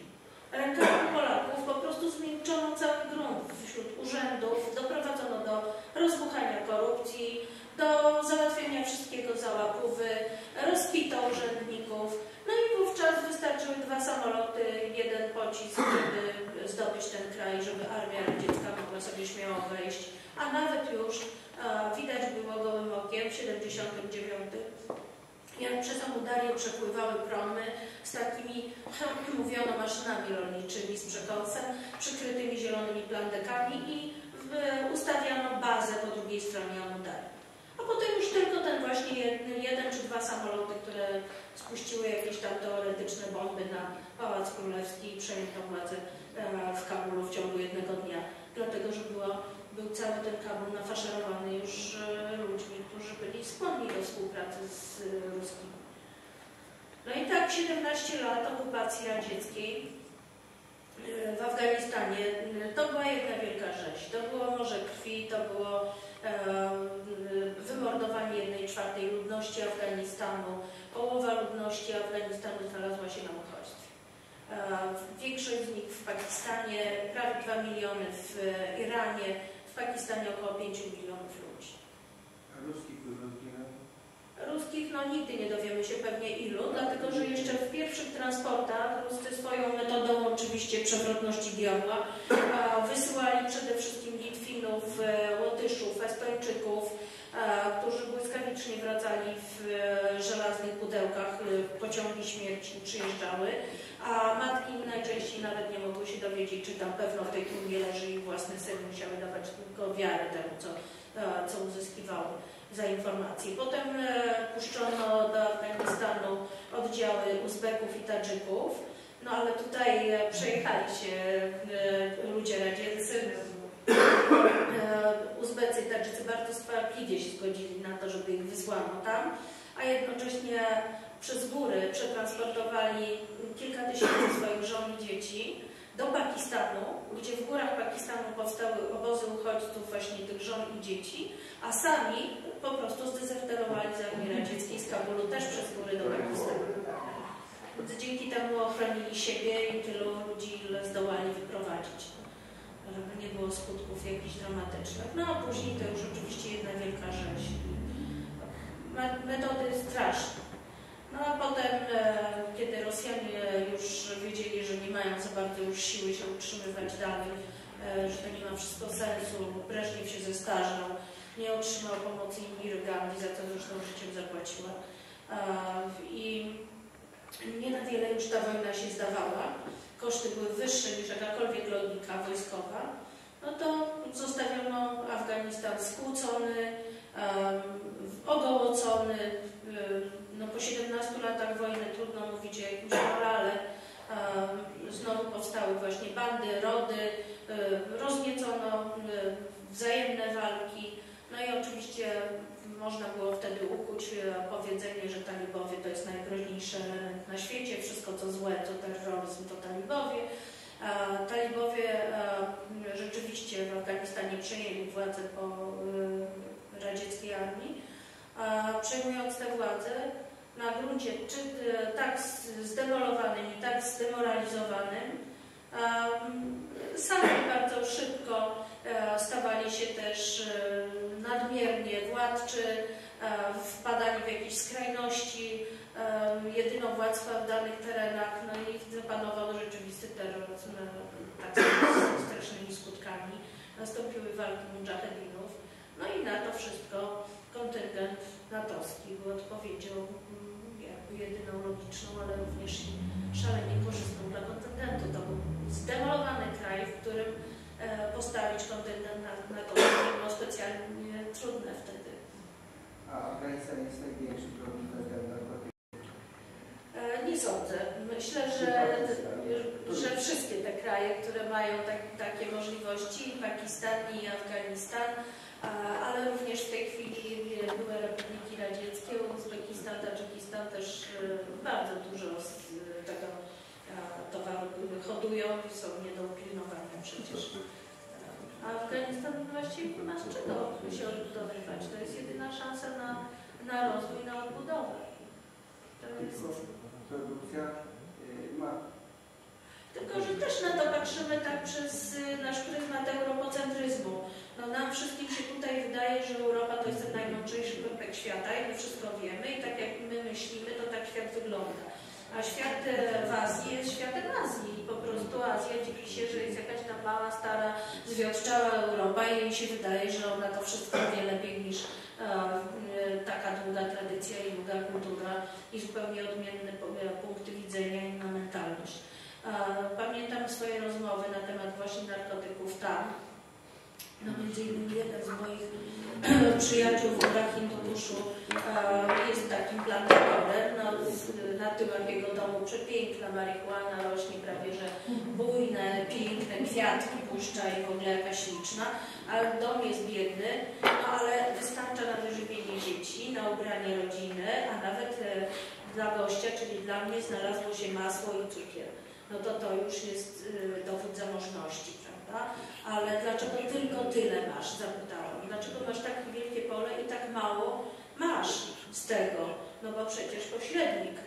Rękami Polaków po prostu zmiękczono cały grunt wśród urzędów, doprowadzono do rozbuchania korupcji, do załatwienia wszystkiego za łapówy, rozpito urzędników. No i wówczas wystarczyły dwa samoloty, jeden pocisk, żeby zdobyć ten kraj, żeby armia radziecka mogła sobie śmiało wejść. A nawet już e, widać było gołym okiem w 79 jak przez Amudarię przepływały promy z takimi, mówiono, maszynami rolniczymi z przekąsem, przykrytymi zielonymi plandekami i ustawiano bazę po drugiej stronie Amudarii. A potem już tylko ten właśnie jeden, jeden czy dwa samoloty, które spuściły jakieś tam teoretyczne bomby na Pałac Królewski i przejęto władzę e, w Kabulu w ciągu jednego dnia, dlatego że było, był cały ten Kabul nafaszerowany już e, ludźmi, którzy byli skłonni do współpracy z e, ruskimi. No i tak 17 lat okupacji radzieckiej e, w Afganistanie to była jedna wielka rzeź. To było morze krwi, to było wymordowanie jednej czwartej ludności Afganistanu. Połowa ludności Afganistanu znalazła się na uchodźstwie. Większość z nich w Pakistanie, prawie 2 miliony w Iranie, w Pakistanie około 5 milionów ludzi. A ruskich? Ruskich no nigdy nie dowiemy się pewnie ilu, dlatego że jeszcze w pierwszych transportach Ruscy swoją metodą oczywiście przewrotności diabła wysyłali przede wszystkim Litwinów, e, Łotyszów, Estończyków, a, którzy błyskawicznie wracali w e, żelaznych pudełkach, e, pociągi śmierci przyjeżdżały, a matki najczęściej nawet nie mogły się dowiedzieć, czy tam pewno w tej trumnie leży ich własny syn, musiały dawać tylko wiarę temu, co, e, co uzyskiwały za informacje. Potem e, puszczono do Afganistanu oddziały Uzbeków i Tadżyków, no ale tutaj e, przejechali się ludzie radzieccy. Uzbecy i Tadżycy bardzo skwapliwie się zgodzili na to, żeby ich wysłano tam, a jednocześnie przez góry przetransportowali kilka tysięcy swoich żon i dzieci do Pakistanu, gdzie w górach Pakistanu powstały obozy uchodźców właśnie tych żon i dzieci, a sami po prostu zdezerterowali z armii radzieckiej z Kabulu też przez góry do Pakistanu. Więc dzięki temu ochronili siebie i tylu ludzi ile zdołali wyprowadzić, żeby nie było skutków jakichś dramatycznych. No a później to już oczywiście jedna wielka rzeź. Me- Metody straszne. Potem, e, kiedy Rosjanie już wiedzieli, że nie mają za bardzo już siły się utrzymywać dalej, e, że to nie ma wszystko sensu, Breżniew się zestarzał, nie otrzymał pomocy Indiry Gandhi, za co zresztą życiem zapłaciła. E, I nie na wiele już ta wojna się zdawała. Koszty były wyższe niż jakakolwiek logika wojskowa. No to zostawiono Afganistan skłócony, ogołocony. Y, No po 17 latach wojny trudno mówić o jakimś morale. Znowu powstały właśnie bandy, rody, y, rozniecono y, wzajemne walki. No i oczywiście można było wtedy ukuć e, powiedzenie, że talibowie to jest najgroźniejszy element na świecie, wszystko co złe to terroryzm to talibowie. Talibowie rzeczywiście w Afganistanie przejęli władzę po radzieckiej armii. Przejmując tę władzę na gruncie czy e, tak zdemolowanym i tak zdemoralizowanym, e, sami bardzo szybko e, stawali się też e, nadmiernie władczy, wpadali w jakieś skrajności, e, jedyną władztwa w danych terenach, no i zapanował rzeczywisty terroryzm, e, tak z strasznymi skutkami. Nastąpiły walki mujahedinów, no i na to wszystko kontyngent natowski był odpowiedzią mm, jedyną logiczną, ale również i szalenie korzystną dla kontyngentu. To był zdemolowany kraj, w którym e, postawić kontyngent na, na to było specjalnie trudne wtedy. A Afganistan jest największym producentem narkotyków. E, Nie sądzę. Myślę, że, że wszystkie te kraje, które mają tak, takie możliwości, i Pakistan i Afganistan, ale również w tej chwili były republiki radzieckie, Uzbekistan, Tadżykistan też e, bardzo dużo z e, tego e, towaru hodują i są nie do upilnowania przecież. A Afganistan właściwie ma z czego się odbudowywać. To jest jedyna szansa na, na rozwój, na odbudowę. To jest... Tylko, że też na to patrzymy tak przez nasz pryzmat europocentryzmu. No nam wszystkim się tutaj wydaje, że Europa to jest ten najmądrzejszy pępek świata i my wszystko wiemy i tak jak my myślimy, to tak świat wygląda. A świat e, w Azji jest światem Azji i po prostu Azja dziwi się, że jest jakaś tam mała, stara, zwiotczała Europa i jej się wydaje, że ona to wszystko wie lepiej niż e, taka długa tradycja i długa kultura i zupełnie odmienne e, punkty widzenia i mentalność. E, Pamiętam swoje rozmowy na temat właśnie narkotyków tam. No między innymi jeden z moich przyjaciół w górach Hinduszu e, jest takim plantatorem. No, na tyłach jego domu przepiękna marihuana rośnie, prawie że bujne, piękne kwiatki puszcza i w ogóle jakaś liczna, ale dom jest biedny, no ale wystarcza na wyżywienie dzieci, na ubranie rodziny, a nawet e, dla gościa, czyli dla mnie znalazło się masło i cukier. No to to już jest y, dowód zamożności, prawda? Ale dlaczego tylko tyle masz? Zapytałam. Dlaczego masz takie wielkie pole i tak mało masz z tego? No bo przecież pośrednik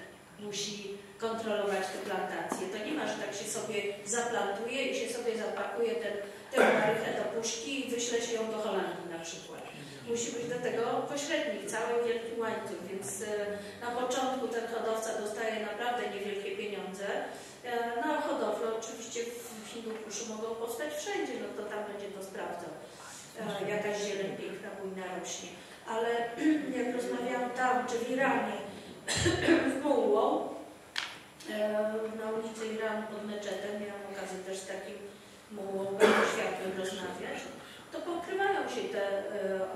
musi kontrolować te plantacje. To nie ma, że tak się sobie zaplantuje i się sobie zapakuje ten, tę marychę do puszki i wyśle się ją do Holandii na przykład. Musi być do tego pośrednik, cały wielki łańcuch, więc e, na początku ten hodowca dostaje naprawdę niewielkie pieniądze. E, No a hodowle oczywiście w Hindukuszu mogą powstać wszędzie, no to tam będzie to sprawdzał. E, Jakaś zieleń piękna, bujna rośnie. Ale jak rozmawiałam tam, czy w Iranie, w Mułło, e, na ulicy Iranu pod meczetem, miałam okazję też z takim Mułło bardzo światłym rozmawiać, to pokrywają się te e,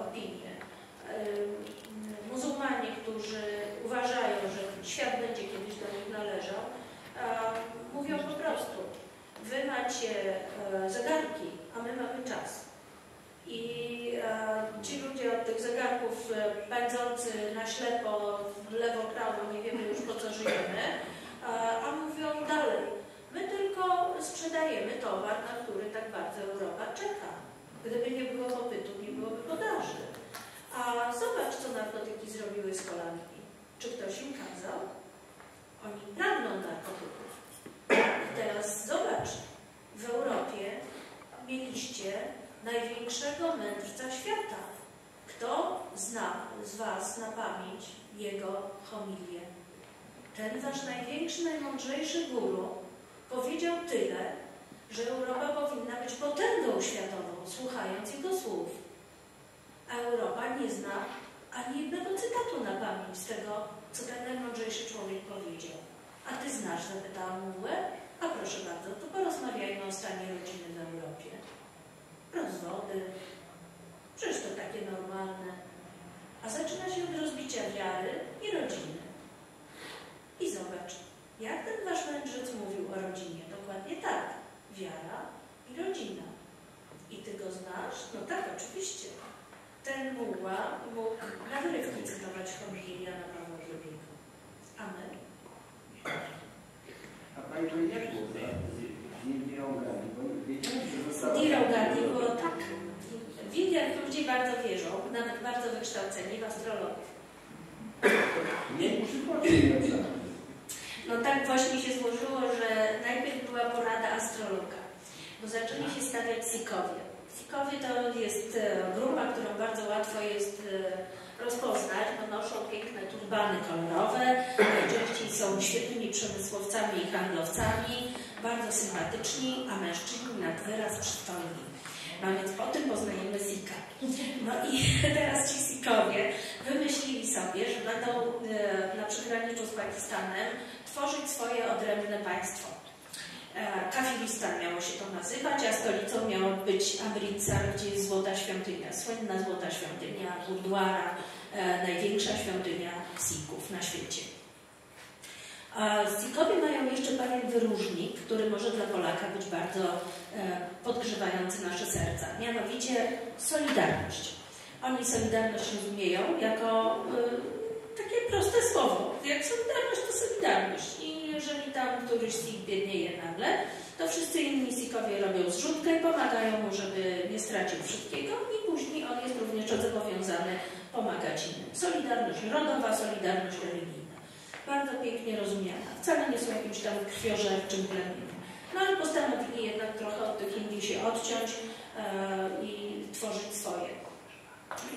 opinie. E, muzułmanie, którzy uważają, że świat będzie kiedyś do nich należał, e, mówią po prostu, wy macie e, zegarki, a my mamy czas. I e, ci ludzie od tych zegarków e, pędzący na ślepo, w lewo, prawo, nie wiemy już po co żyjemy, a mówią dalej, my tylko sprzedajemy towar, na który tak bardzo Europa czeka. Gdyby nie było popytu, nie byłoby podaży. A zobacz, co narkotyki zrobiły z kolanki. Czy ktoś im kazał? Oni pragną narkotyków. I teraz zobacz, w Europie mieliście największego mędrca świata. Kto zna z Was na pamięć jego homilię? Ten wasz największy, najmądrzejszy guru powiedział tyle, że Europa powinna być potęgą światową, słuchając jego słów. A Europa nie zna ani jednego cytatu na pamięć z tego, co ten najmądrzejszy człowiek powiedział. A ty znasz, zapytałam Mułę? A proszę bardzo, to porozmawiajmy o stanie rodziny w Europie. Rozwody. Przecież to takie normalne. A zaczyna się od rozbicia wiary i rodziny. I zobacz, jak ten wasz mędrzec mówił o rodzinie? Dokładnie tak. Wiara i rodzina. I ty go znasz? No tak, oczywiście. Ten muła mógł na wyrywki cytować homilię Jana Pawła II. A my? A Pani to jak było z. Indirą Gandhi było tak. W Indiach ludzie bardzo wierzą, nawet bardzo wykształceni w astrologów. Nie przychodzi No tak właśnie się złożyło, że najpierw była porada astrologa, bo zaczęli się stawiać Sikowie. Sikowie to jest e, grupa, którą bardzo łatwo jest e, rozpoznać, bo noszą piękne turbany kolorowe, najczęściej są świetnymi przemysłowcami i handlowcami, bardzo sympatyczni, a mężczyźni nad wyraz przystojni. No więc po tym poznajemy Sika. No i teraz ci Sikowie wymyślili sobie, że będą e, na przygraniczu z Pakistanem tworzyć swoje odrębne państwo. E, Kafiristan miało się to nazywać, a stolicą miało być Amritsar, gdzie jest Złota Świątynia, słynna Złota Świątynia, Gurdwara, e, największa świątynia Sikhów na świecie. A Sikhowie mają jeszcze pewien wyróżnik, który może dla Polaka być bardzo e, podgrzewający nasze serca, mianowicie solidarność. Oni solidarność rozumieją jako takie proste słowo. Jak solidarność to solidarność. I jeżeli tam któryś Sikh biednieje nagle, to wszyscy inni Sikhowie robią zrzutkę pomagają mu, żeby nie stracił wszystkiego i później on jest również zobowiązany pomagać innym. Solidarność rodowa, solidarność religijna. Bardzo pięknie rozumiana. Wcale nie są jakimś tam krwiożerczym plemiem. No ale postanowili jednak trochę od tych Indii się odciąć e, i tworzyć swoje.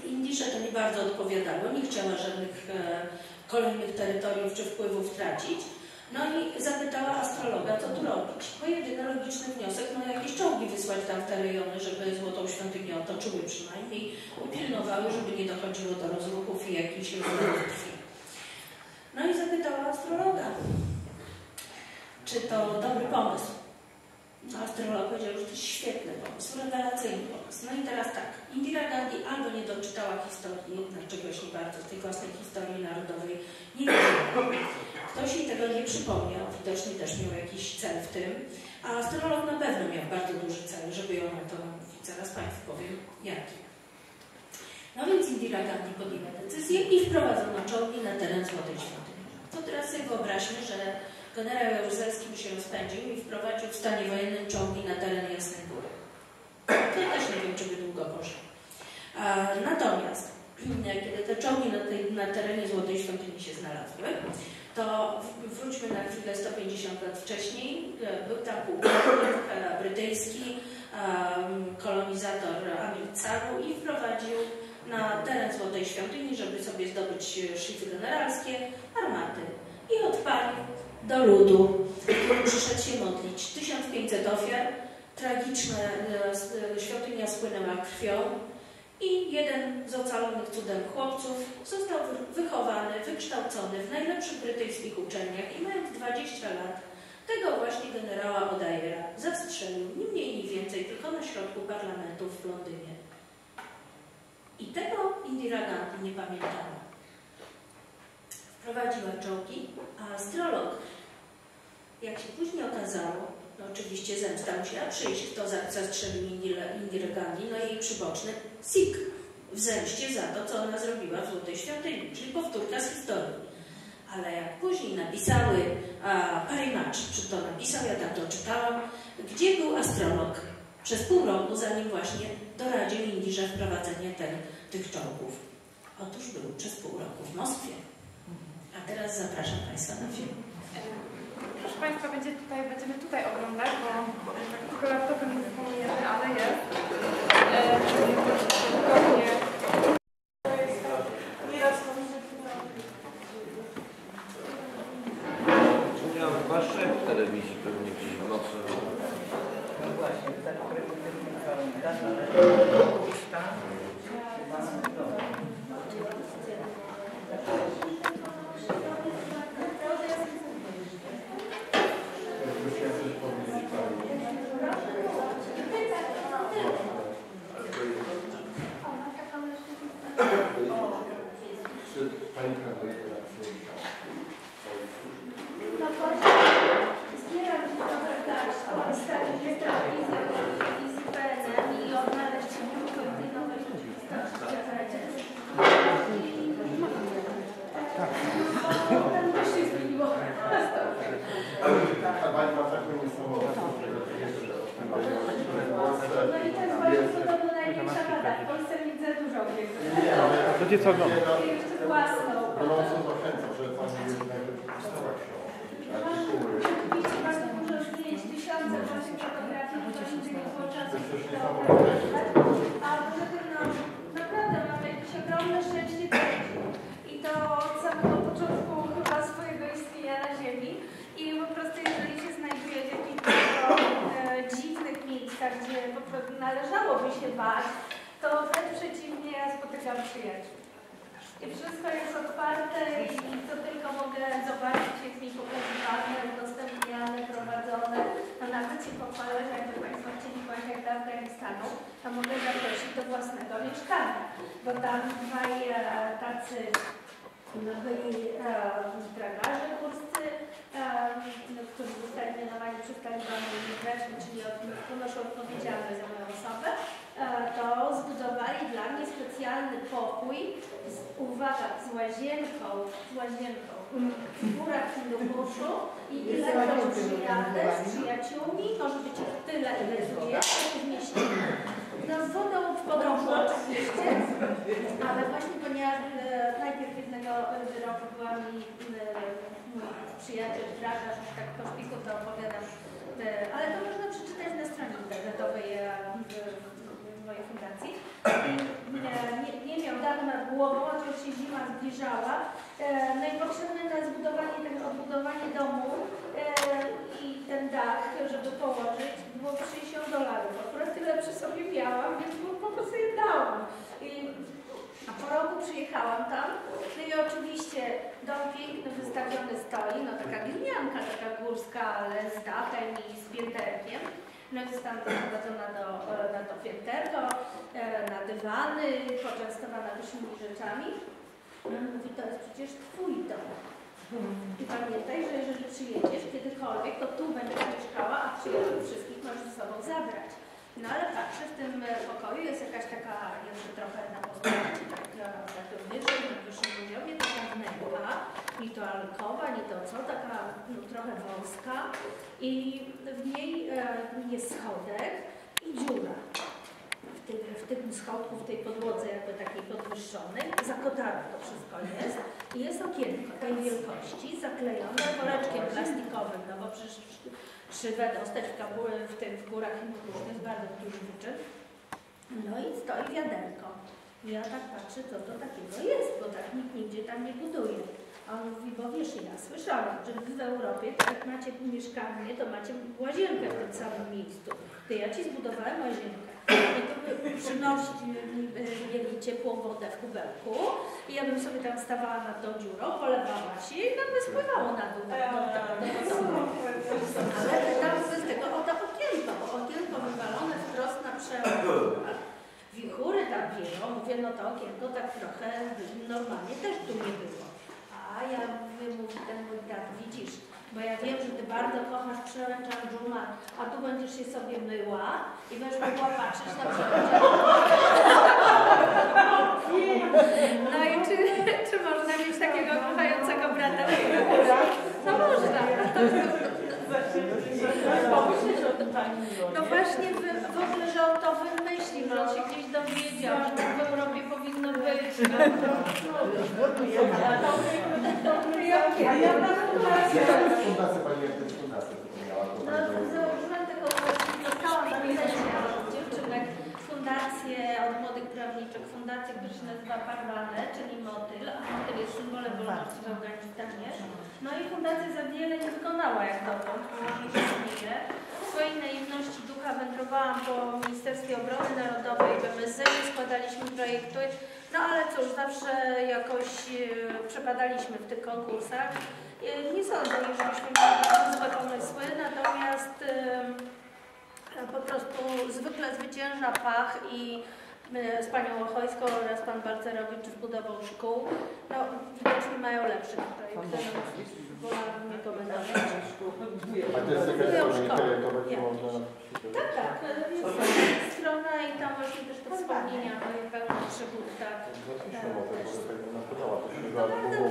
Indisze to nie bardzo odpowiadało, nie chciała żadnych e, kolejnych terytoriów czy wpływów tracić. No i zapytała astrologa, co tu robić. Bo jedyny logiczny wniosek, no jakieś czołgi wysłać tam w te rejony, żeby Złotą Świątynię otoczyły przynajmniej, upilnowały, żeby nie dochodziło do rozruchów i jakichś rozruchów. No i zapytała astrologa, czy to dobry pomysł. No, astrolog powiedział, że to jest świetny pomysł, rewelacyjny pomysł. No i teraz tak, Indira Gandhi albo nie doczytała historii, znaczy czegoś nie bardzo, tej własnej historii narodowej, nie wiedziała. Ktoś jej tego nie przypomniał, widocznie też miał jakiś cel w tym, a astrolog na pewno miał bardzo duży cel, żeby ją na to namówić. Zaraz Państwu powiem, jaki. No więc Indira Gandhi podjęła decyzję i wprowadzono czołgi na teren Złotej Świątyni. To teraz sobie wyobraźmy, że generał Jaruzelski się rozpędził i wprowadził w stanie wojennym czołgi na teren Jasnej Góry. To też nie wiem, czy by długo poszło. Natomiast kiedy te czołgi na, tej, na terenie Złotej Świątyni się znalazły, to wróćmy na chwilę 150 lat wcześniej. Był tam pułkownik brytyjski, kolonizator Amilcaru i wprowadził na teren Złotej Świątyni, żeby sobie zdobyć e, szlify generalskie, armaty i odpalił do ludu, który przyszedł się modlić. 1500 ofiar, tragiczne, e, świątynia spłynęła krwią i jeden z ocalonych cudem chłopców został wy- wychowany, wykształcony w najlepszych brytyjskich uczelniach i mając 20 lat tego właśnie generała Odajera zastrzelił, ni mniej, ni więcej, tylko na środku parlamentu w Londynie. I tego Indira Gandhi nie pamiętała. Wprowadziła czołgi, a astrolog, jak się później okazało, no oczywiście zemsta musiała przyjść, kto za- zastrzelił Gandhi, no jej przyboczny Sikh w zemście za to, co ona zrobiła w Złotej Świątyni, czyli powtórka z historii. Ale jak później napisały, a Parimacz czy to napisał, ja tam to czytałam, gdzie był astrolog przez pół roku, zanim właśnie doradził Indirze wprowadzenie ten, tych czołgów. Otóż był przez pół roku w Moskwie. Teraz zapraszam Państwa na film. Proszę Państwa, będzie tutaj, będziemy tutaj oglądać, bo tak tylko laptopem nie wspomniemy, ale jest. E, dokładnie. Nieraz to może Ja chyba szef telewizji pewnie gdzieś w nocy. No właśnie, tak, który pamiętam, ale usta chyba no, Jakby chciałem coś powiedzieć Pani. Czy Pani kandydata No właśnie, zbieram trochę tak, postawić telewizję z IPN-em i odnaleźć się w tej nowej rzeczywistości. Ten też się zmieniło. A Pani ma taką niesamowitą, że No i to jest bardzo podobno największa wada. W Polsce widzę dużo obiegów. Będzie co oglądać? Gorąco zachęcam, że Pani jednak artykuły. Tysiące właśnie fotografii, bo to jest coś niesamowitego. Się e, prostu należałoby się bać, to wręcz przeciwnie, ja spotykam przyjaciół. I wszystko jest otwarte i co tylko mogę zobaczyć, jest mi pokazywane, udostępniane, prowadzone. No nawet się pochwalę, jakby Państwo chcieli pojechać do Afganistanu, to mogę zaprosić do własnego mieszkania, bo tam dwaj e, tacy no, byli e, tragarze górscy, e, no, którzy zostali mianowani przez Talibanu imigracji, czyli od, ponoszą odpowiedzialność za moją osobę, to zbudowali dla mnie specjalny pokój z, uwaga, z łazienką, z łazienką. W górach Hinduszu i ile razy przyjadę z przyjaciółmi, może być tyle, ile tu jest, to się zmieścimy. No z wodą w podrążu oczywiście, ale właśnie ponieważ e, najpierw jednego e, roku była mi e, mój przyjaciel tragarz, już tak po szpiku to opowiadam, e, ale to można przeczytać na stronie internetowej e, w, w mojej fundacji. Nie, nie miał dachu nad głową, a już się zima zbliżała. E, no i potrzebne na zbudowanie tego, odbudowanie domu e, i ten dach, żeby położyć, było 60 dolarów. Akurat tyle przy sobie miałam, więc po prostu je dałam. I, po roku przyjechałam tam, no i oczywiście dom piękny wystawiony stoi, no taka glinianka, taka górska, ale z dachem i z pięterkiem. No i zostałam zaprowadzona do, na to pięterko, e, na dywany, poczęstowana pysznymi rzeczami. Mówi, to jest przecież twój dom. I pamiętaj, że jeżeli przyjedziesz kiedykolwiek, to tu będziesz mieszkała, a przyjaciół wszystkich możesz ze sobą zabrać. No ale patrzę, w tym pokoju jest jakaś taka jeszcze trochę na postaci, taka, tak wyżej, na wyższym poziomie, taka wnęka, ni to alkowa, ni to co, taka no, trochę wąska i w niej e, jest schodek i dziura. W tym, w tym schodku, w tej podłodze jakby takiej podwyższonej, zakotane to wszystko jest i jest okienko tej wielkości, zaklejone woreczkiem plastikowym, no bo przecież szybę dostać w, w tym w górach to jest bardzo duży wyczyn. No i stoi wiaderko. Ja tak patrzę, co to takiego jest, bo tak nikt nigdzie tam nie buduje. A on mówi, bo wiesz, ja słyszałam, że wy w Europie, jak macie mieszkanie, to macie łazienkę w tym samym miejscu. Ty, ja ci zbudowałem łazienkę. No to wy przynosić y, mieli ciepłą wodę w kubełku i ja bym sobie tam stawała nad tą dziurą, polewała się i tam by spływało na dół. Do, do, do. Ale tam z tego oto okienko, bo okienko wywalone wprost na przełom. Wichury tam wieją, mówię, no to okienko tak trochę normalnie też tu nie było. A ja mówię, mówi ten mój brat, widzisz, bo ja wiem, że ty bardzo kochasz przełęcza dżuma, a tu będziesz się sobie myła i będziesz mogła patrzeć na przełęcza. No i czy, czy można mieć takiego kochającego brata? No można. No właśnie wy, w ogóle, że on to wymyślił, że on się gdzieś dowiedział, że tak w Europie powinno być. Fundacja Pani jakąś fundację tylko miała. to No, bardzo- założyłam taką, dostałam zlecenie od dziewczynek, fundację od młodych prawniczek, fundację, która się nazywa Parwane, czyli motyl, a motyl jest symbolem wolności w Afganistanie. No i fundacja za wiele nie wykonała jak dotąd, istnieje. W swojej naiwności ducha wędrowałam po Ministerstwie Obrony Narodowej, w składaliśmy projekty, no ale cóż, zawsze jakoś e, przepadaliśmy w tych konkursach. E, Nie sądzę, żebyśmy mieli złe pomysły, natomiast po prostu zwykle zwycięża pach i z Panią Ochojską oraz Pan Balcerowicz z budową szkół, no widocznie mają lepszy projekt. Wolałabym nie komentować. A to jest jakaś internetowa, Nie. można Tak, tak, jest strona i tam właśnie też te wspomnienia moje pełne przygód, tak. Zapiszmy o tym, bo tak nam podoba. To się nazywa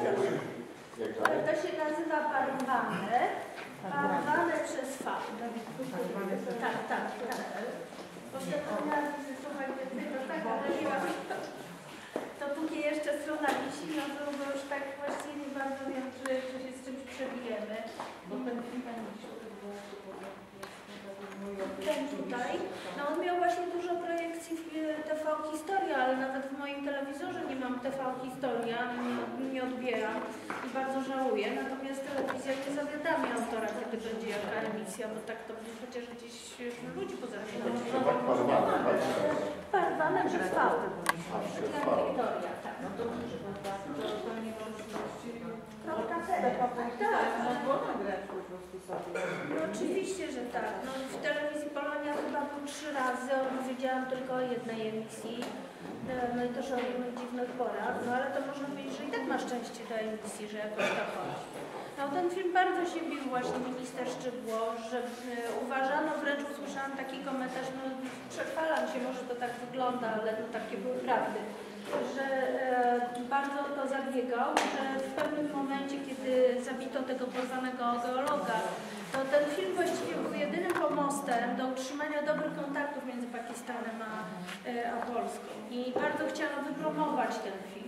jak dalej? To się nazywa parwane, parwane przez V. Tak, tak, tak. Proszę pana, słuchaj, tylko tak, ma. Dopóki jeszcze strona wisi, no to już tak właściwie bardzo wiem, czy, czy się z czymś przebijemy. Bo ten ten tutaj, no on miał właśnie dużo projekcji w e, TV Historia, ale nawet w moim telewizorze nie mam TV Historia, nie, nie odbieram i bardzo żałuję. Natomiast telewizja nie zawiadamia autora, kiedy będzie jaka emisja, bo tak to by chociaż gdzieś e, ludzi. Tak, parwane, tak? Parwane przez V. Przez Jak V. Wiktoria, tak. No to Kropka T. Tak, no oczywiście, że tak. No, w telewizji Polonia chyba był trzy razy, widziałam tylko o jednej emisji. E, No i też o różnych dziwnych porach, no ale to można powiedzieć, że i tak ma szczęście do emisji, że jakoś tak chodzi. No ten film bardzo się bił właśnie minister Szczypło, że e, uważano, wręcz usłyszałam taki komentarz, no przechwalam się, może to tak wygląda, ale no, takie były prawdy, że e, bardzo to zabiegał, że w pewnym momencie, kiedy zabito tego porwanego geologa, to ten film właściwie był jedynym pomostem do utrzymania dobrych kontaktów między Pakistanem a, e, a Polską. I bardzo chciano wypromować ten film.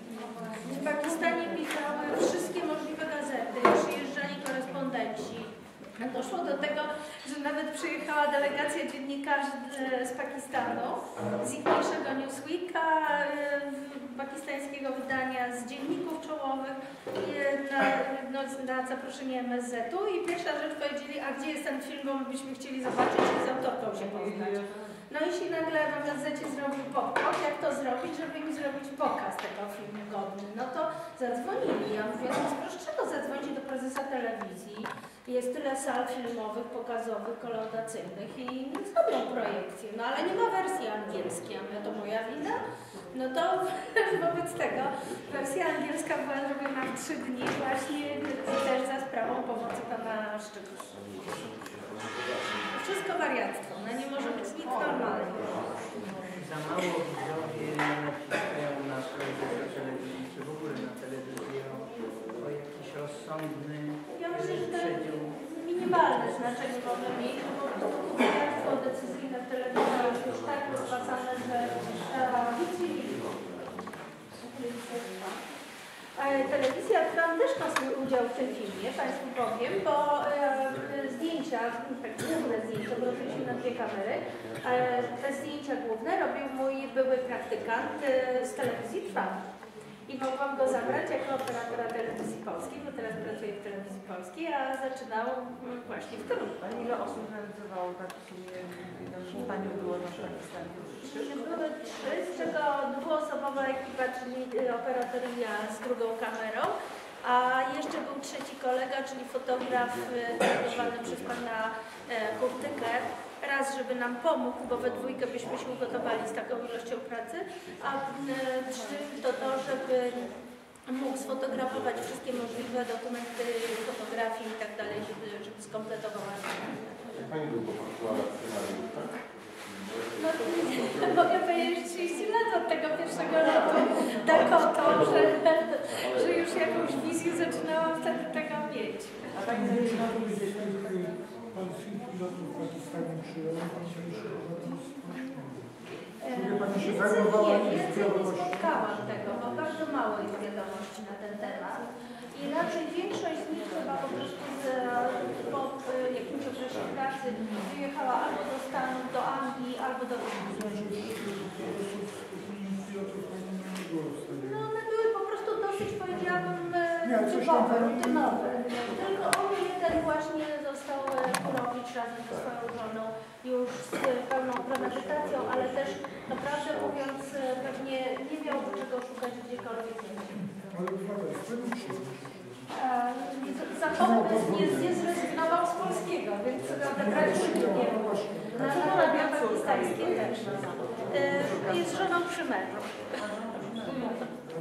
W Pakistanie pisały wszystkie możliwe gazety, przyjeżdżali korespondenci. Doszło do tego, że nawet przyjechała delegacja dziennikarzy z Pakistanu, z ichniejszego Newsweeka, e, pakistańskiego wydania, z dzienników czołowych e, na, no, na zaproszenie MSZ-u i pierwsza rzecz powiedzieli, a gdzie jest ten film, bo my byśmy chcieli zobaczyć i z autorką się poznać. No i się nagle w MSZ zrobił podpok, jak to zrobić, żeby im zrobić pokaz tego filmu godny. No to zadzwonili, ja mówię, no proszę czego zadzwonić do prezesa telewizji, jest tyle sal filmowych, pokazowych, kolaudacyjnych i zrobią projekcję, no ale nie ma wersji angielskiej, a to moja wina? No to wobec tego wersja angielska była zrobiona w trzy dni właśnie też za sprawą pomocy pana Szczytu. Wszystko wariactwo, no nie może być nic normalnego. Za mało widzowie naciskają na swoje telewizji, czy w ogóle na telewizję o, o jakiś rozsądny Ja myślę, że to przedział. Minimalne znaczenie może mieć, bo prostu wariactwo decyzyjne w telewizji jest już tak rozpasane, że nic nie. E, Telewizja Trwam też ma swój udział w tym filmie, Państwu powiem, bo e, zdjęcia, tak główne zdjęcia, bo robiliśmy na dwie kamery, e, te zdjęcia główne robił mój były praktykant e, z telewizji Trwam. I mogłam go zabrać jako operatora telewizji polskiej, bo teraz pracuję w telewizji polskiej, a zaczynał mm, właśnie w Toruniu. A ile osób realizowało tak w sumie, ile Pani było na Pakistanie? Były trzy, z czego dwuosobowa ekipa, czyli y, operator i ja z drugą kamerą, a jeszcze był trzeci kolega, czyli fotograf y, delegowany przez pana e, Kurtykę. Raz, żeby nam pomógł, bo we dwójkę byśmy się ugotowali z taką ilością pracy, a y, trzy to to, żeby mógł sfotografować wszystkie możliwe dokumenty, fotografii i tak dalej, żeby, żeby skompletował. Pani długo pracowała w scenariuszu, tak? No, mogę powiedzieć 30 lat od tego pierwszego lotu Dakotą, że, że już jakąś wizję zaczynałam wtedy tego mieć. A Pani zaczynała gdzieś Film pilotów się już E, pani się zajmowała spotkałam tego, bo bardzo mało jest wiadomości na ten temat. I raczej większość z nich chyba po prostu z, po e, jakimś okresie pracy wyjechała albo do Stanów, do Anglii, albo do pilotów pani nie było w stanie. No one były po prostu dosyć, powiedziałabym, e, Nie, coś tam. Tylko on jeden właśnie został e, Kurowicz razem ze swoją żoną już z pełną premedytacją, ale też naprawdę mówiąc e, pewnie nie miałby czego szukać gdziekolwiek indziej. E, nie- Zachodny nie, nie zrezygnował z polskiego, więc odebrać nie było. Na narodzie pakistańskie też. Jest żoną przy mężu.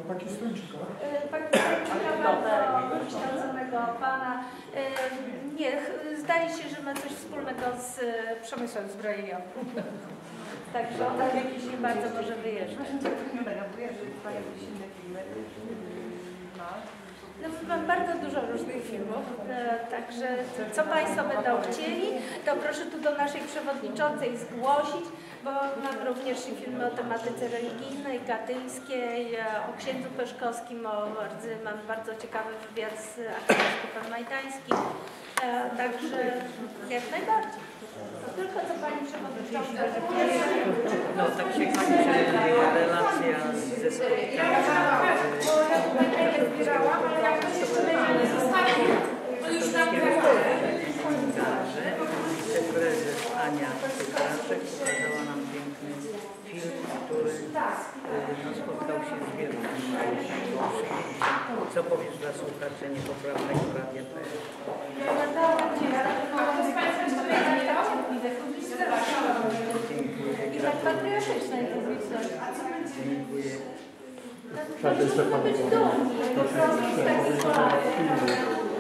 Pakistańczyka. E, Pakistańczyka bardzo wykształconego pana. E, Nie, zdaje się, że ma coś wspólnego z e, przemysłem zbrojeniowym. Także on jakiś nie bardzo może wyjeżdżać. No, mam bardzo dużo różnych filmów, także co Państwo będą chcieli, to proszę tu do naszej przewodniczącej zgłosić, bo mam również i filmy o tematyce religijnej, katyńskiej, e, o księdzu Peszkowskim, o bardzo, mam bardzo ciekawy wywiad z arcybiskupem Majdańskim, e, także jak najbardziej. To tylko co Pani Przewodnicząca. No tak się relacja ze spotkania zbierałam, ale jak jeszcze będzie nie zostawił, to już Także wiceprezes Ania Pytaszek który y, no, spotkał się z wielkim przyjęciem. Co powiesz dla słuchaczy niepoprawnego radia PL? i tak. Dziękuję. Być dumni po prostu z takich Polaków.